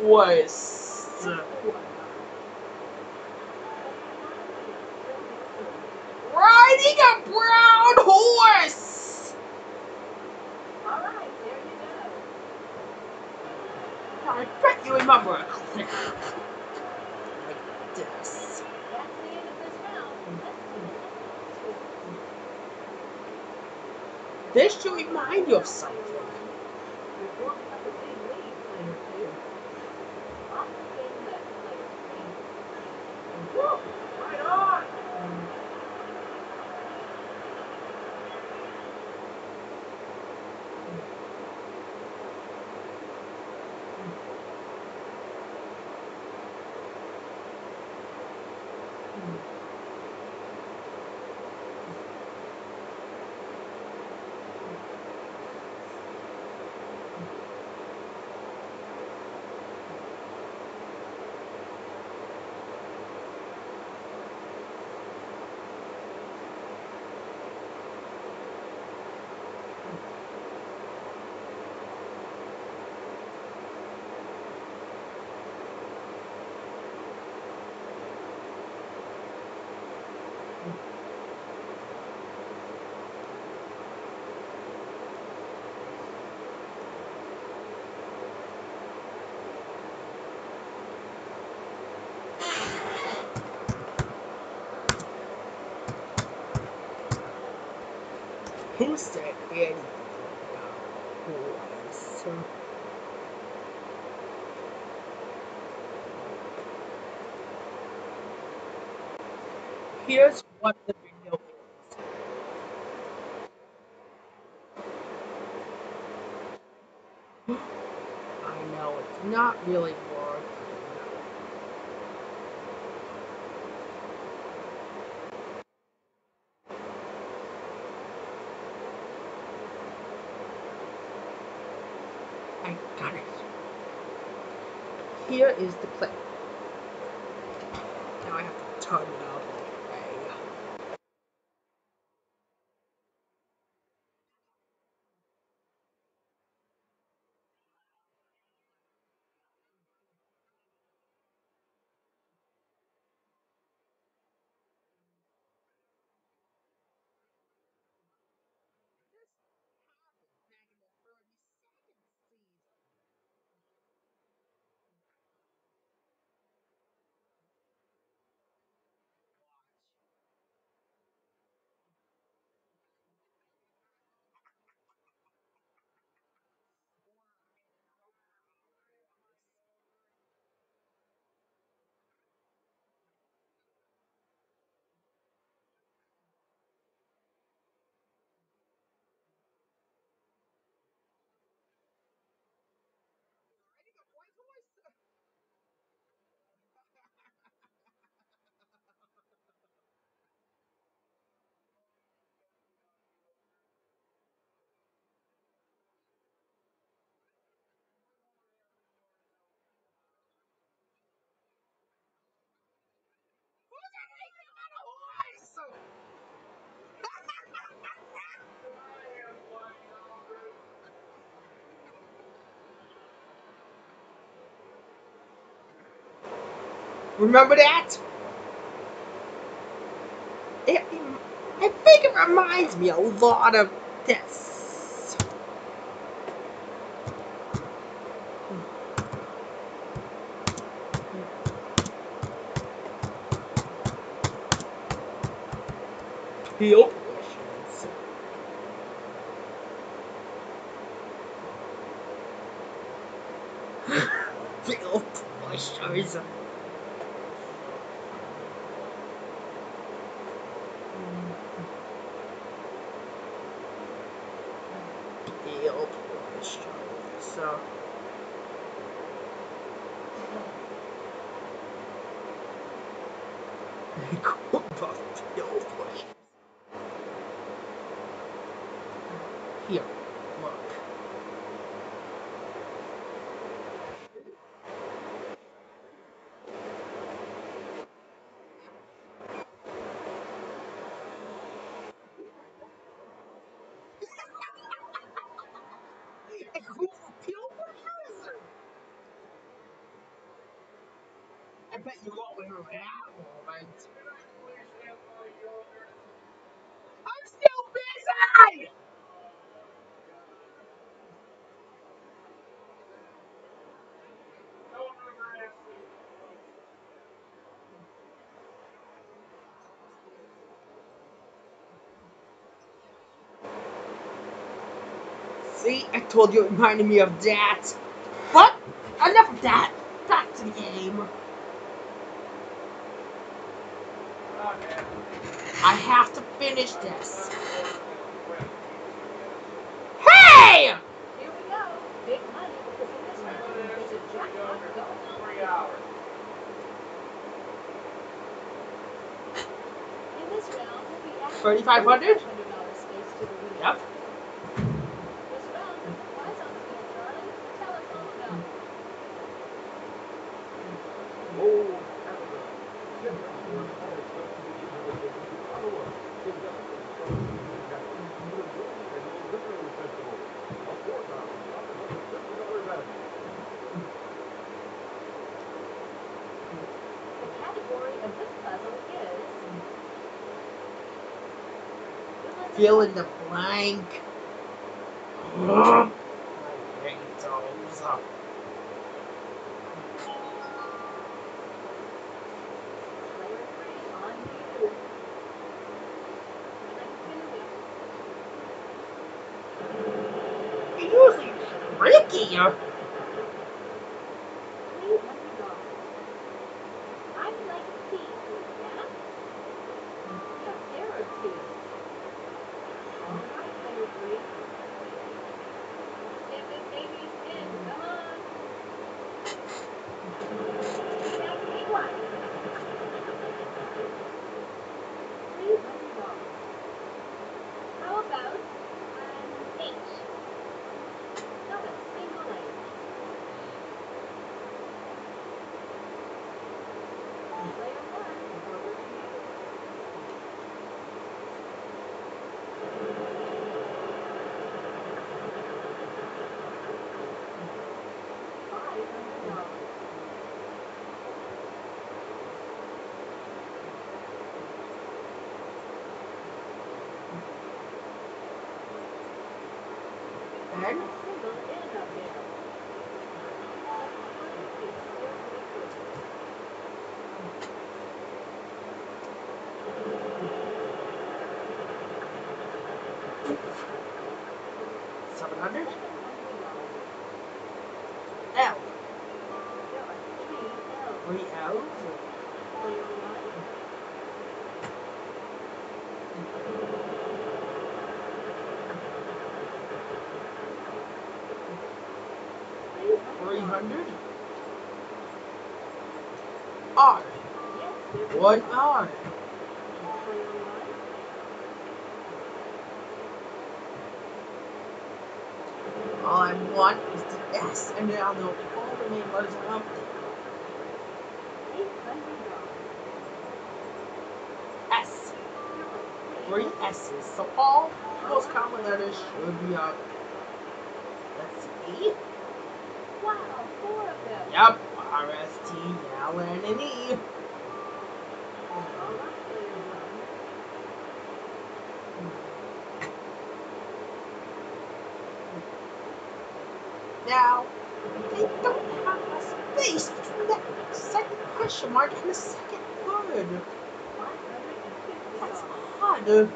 was things anything about who I serve here's what the video is. I know it's not really Remember that? It, I think it reminds me a lot of this. Heal. See, I told you it reminded me of that. But enough of that. Back to the game. I have to finish this. Hey! Here we go. Big money because a jackpot. In this round, we $3,500? Yep. fill in the blank. 100 R. One hour. All I want is the S, and then I'll know all the main letters around me. S. Three S's. So all those common letters should be out. Yep, RST now and E. Now, they don't have a space between that second question mark and the second word. That's odd.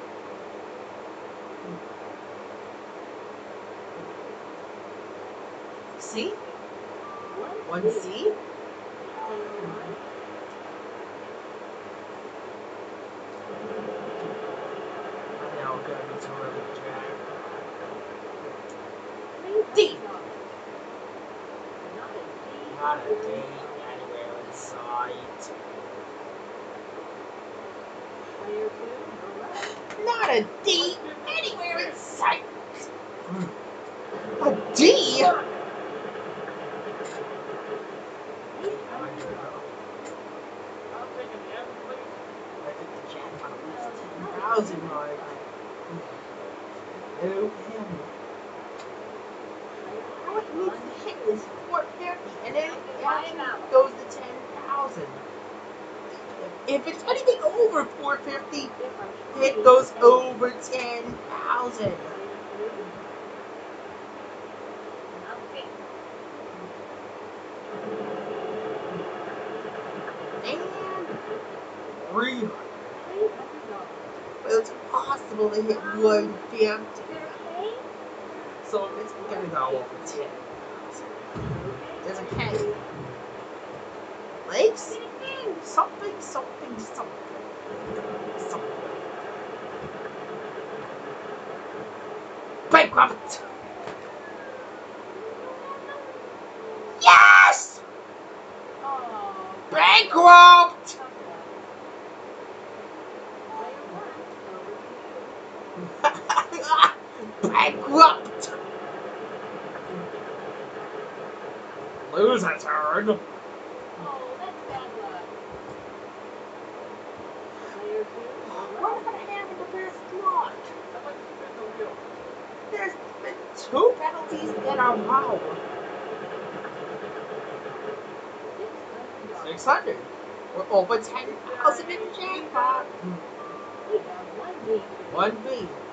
Fifty. it goes over 10,000. Real. But it's possible to hit one damn So it's gonna go over 10. There's a K. Lakes? Something, something, something. Bankrupt! Yes! Bankrupt! Bankrupt! Lose a turn. One B.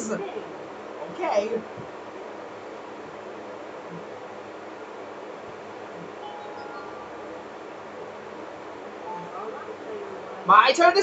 is. Okay. My turn to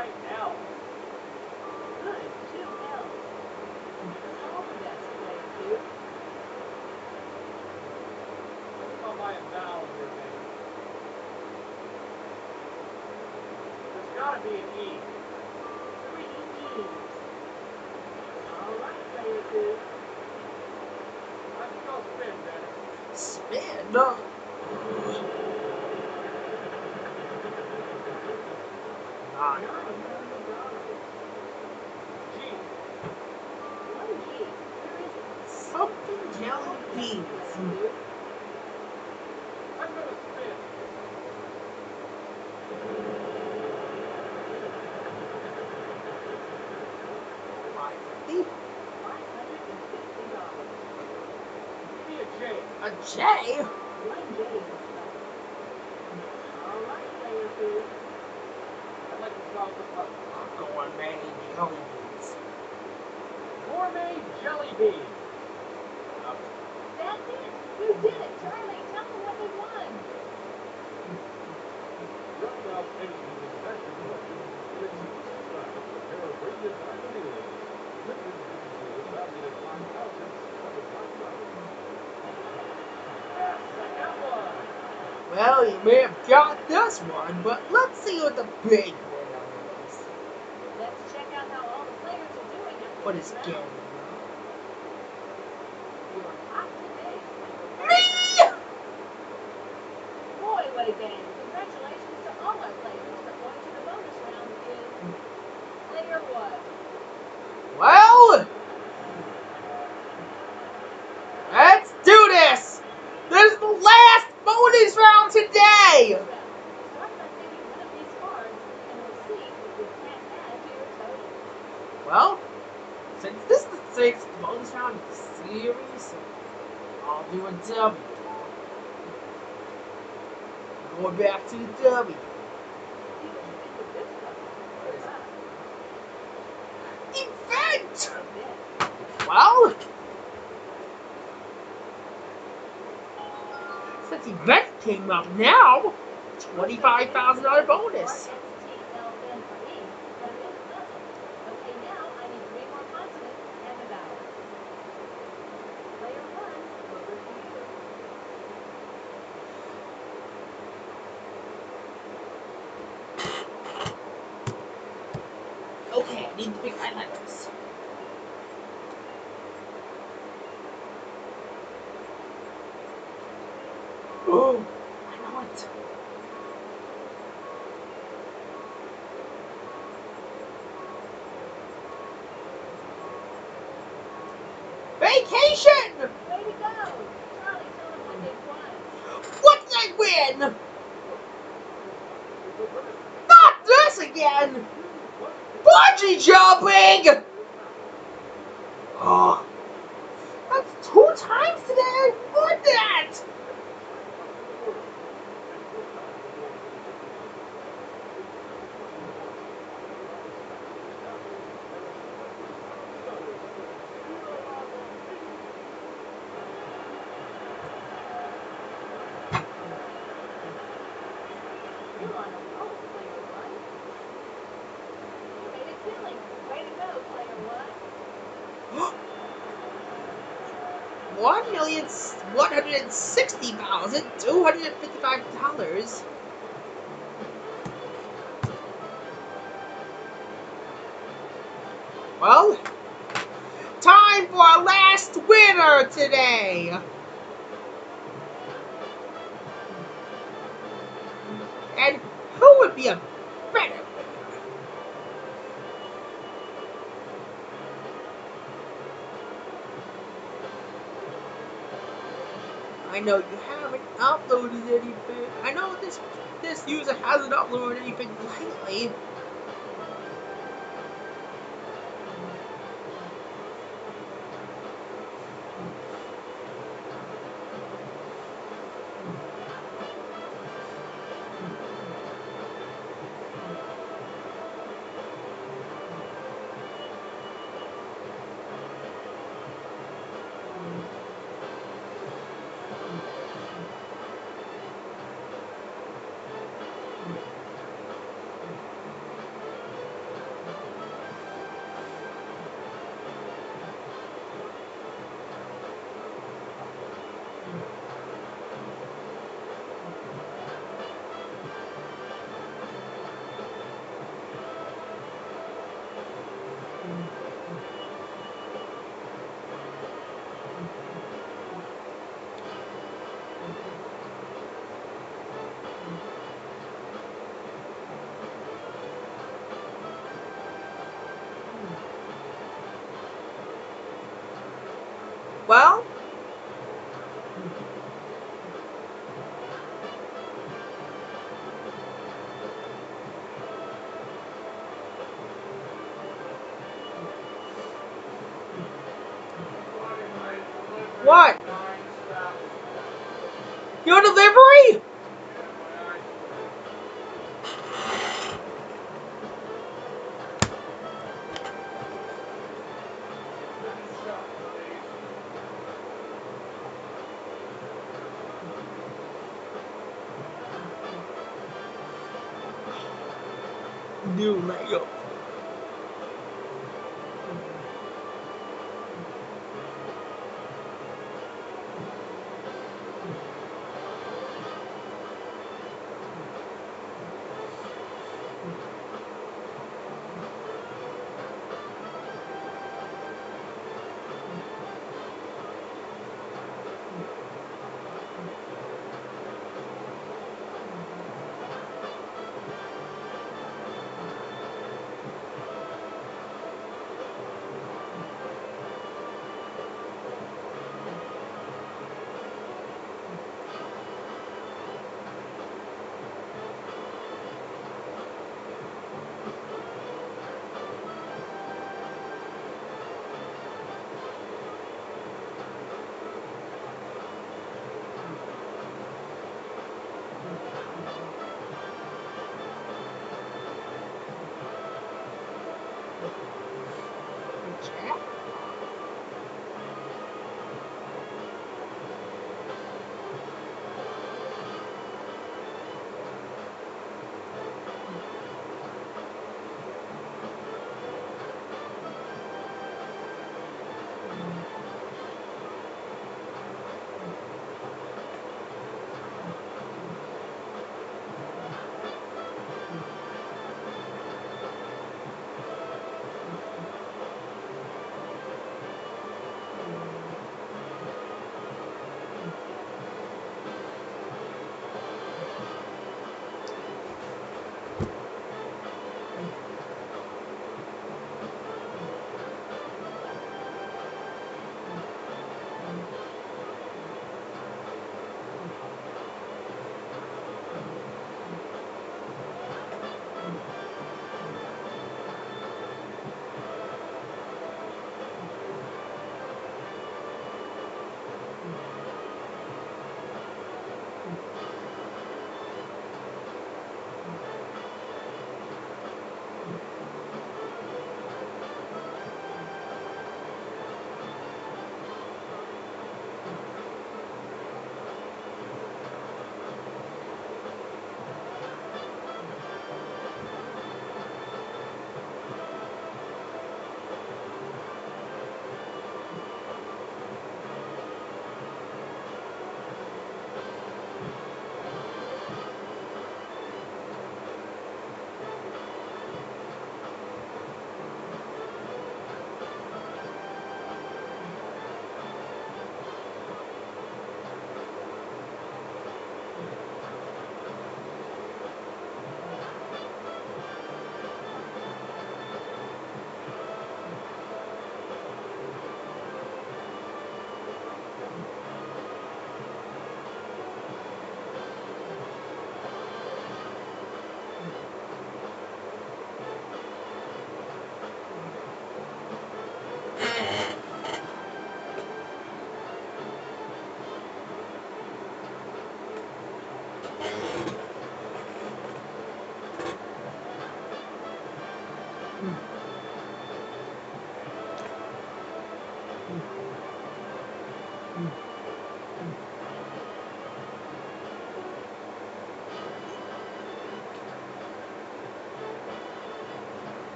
right now. Good, two now. How would that play, dude? What if I buy a vowel in your name? There's gotta be an E. Three E's. Alright, play it, dude. I can go spin better. Spin? No. Say may have got this one, but let's see what the big out now, $25,000 bonus. One million one hundred and sixty thousand two hundred and fifty-five dollars. Well, time for our last winner today. And who would be a I know you haven't uploaded anything. I know this this user hasn't uploaded anything lately.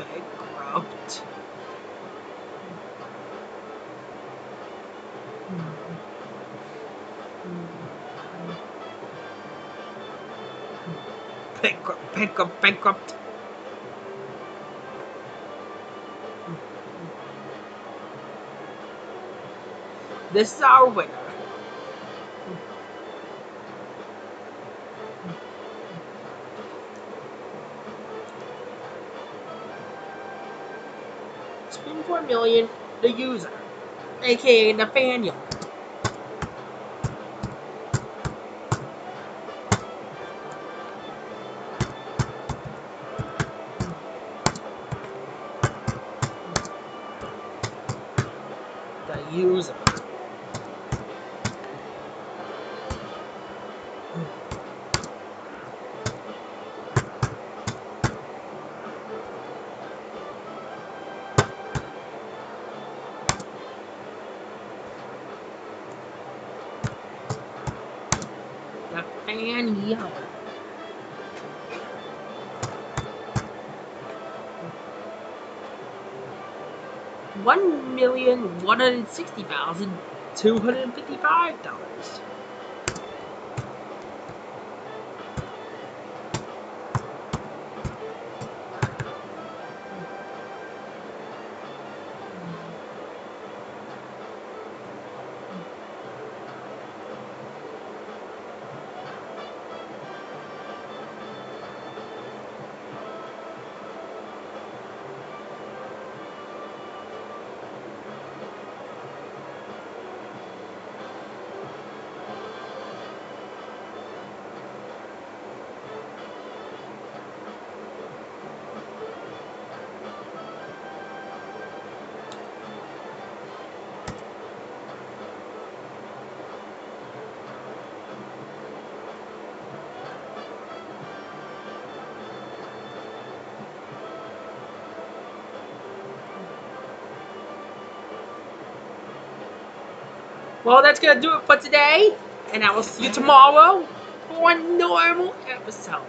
Bankrupt. Bankrupt, bankrupt, bankrupt. This is our winner. Million, the user, aka Nathaniel. Nathaniel. One million one hundred sixty thousand two hundred fifty-five dollars. Well, that's gonna do it for today, and I will see you tomorrow for a normal episode.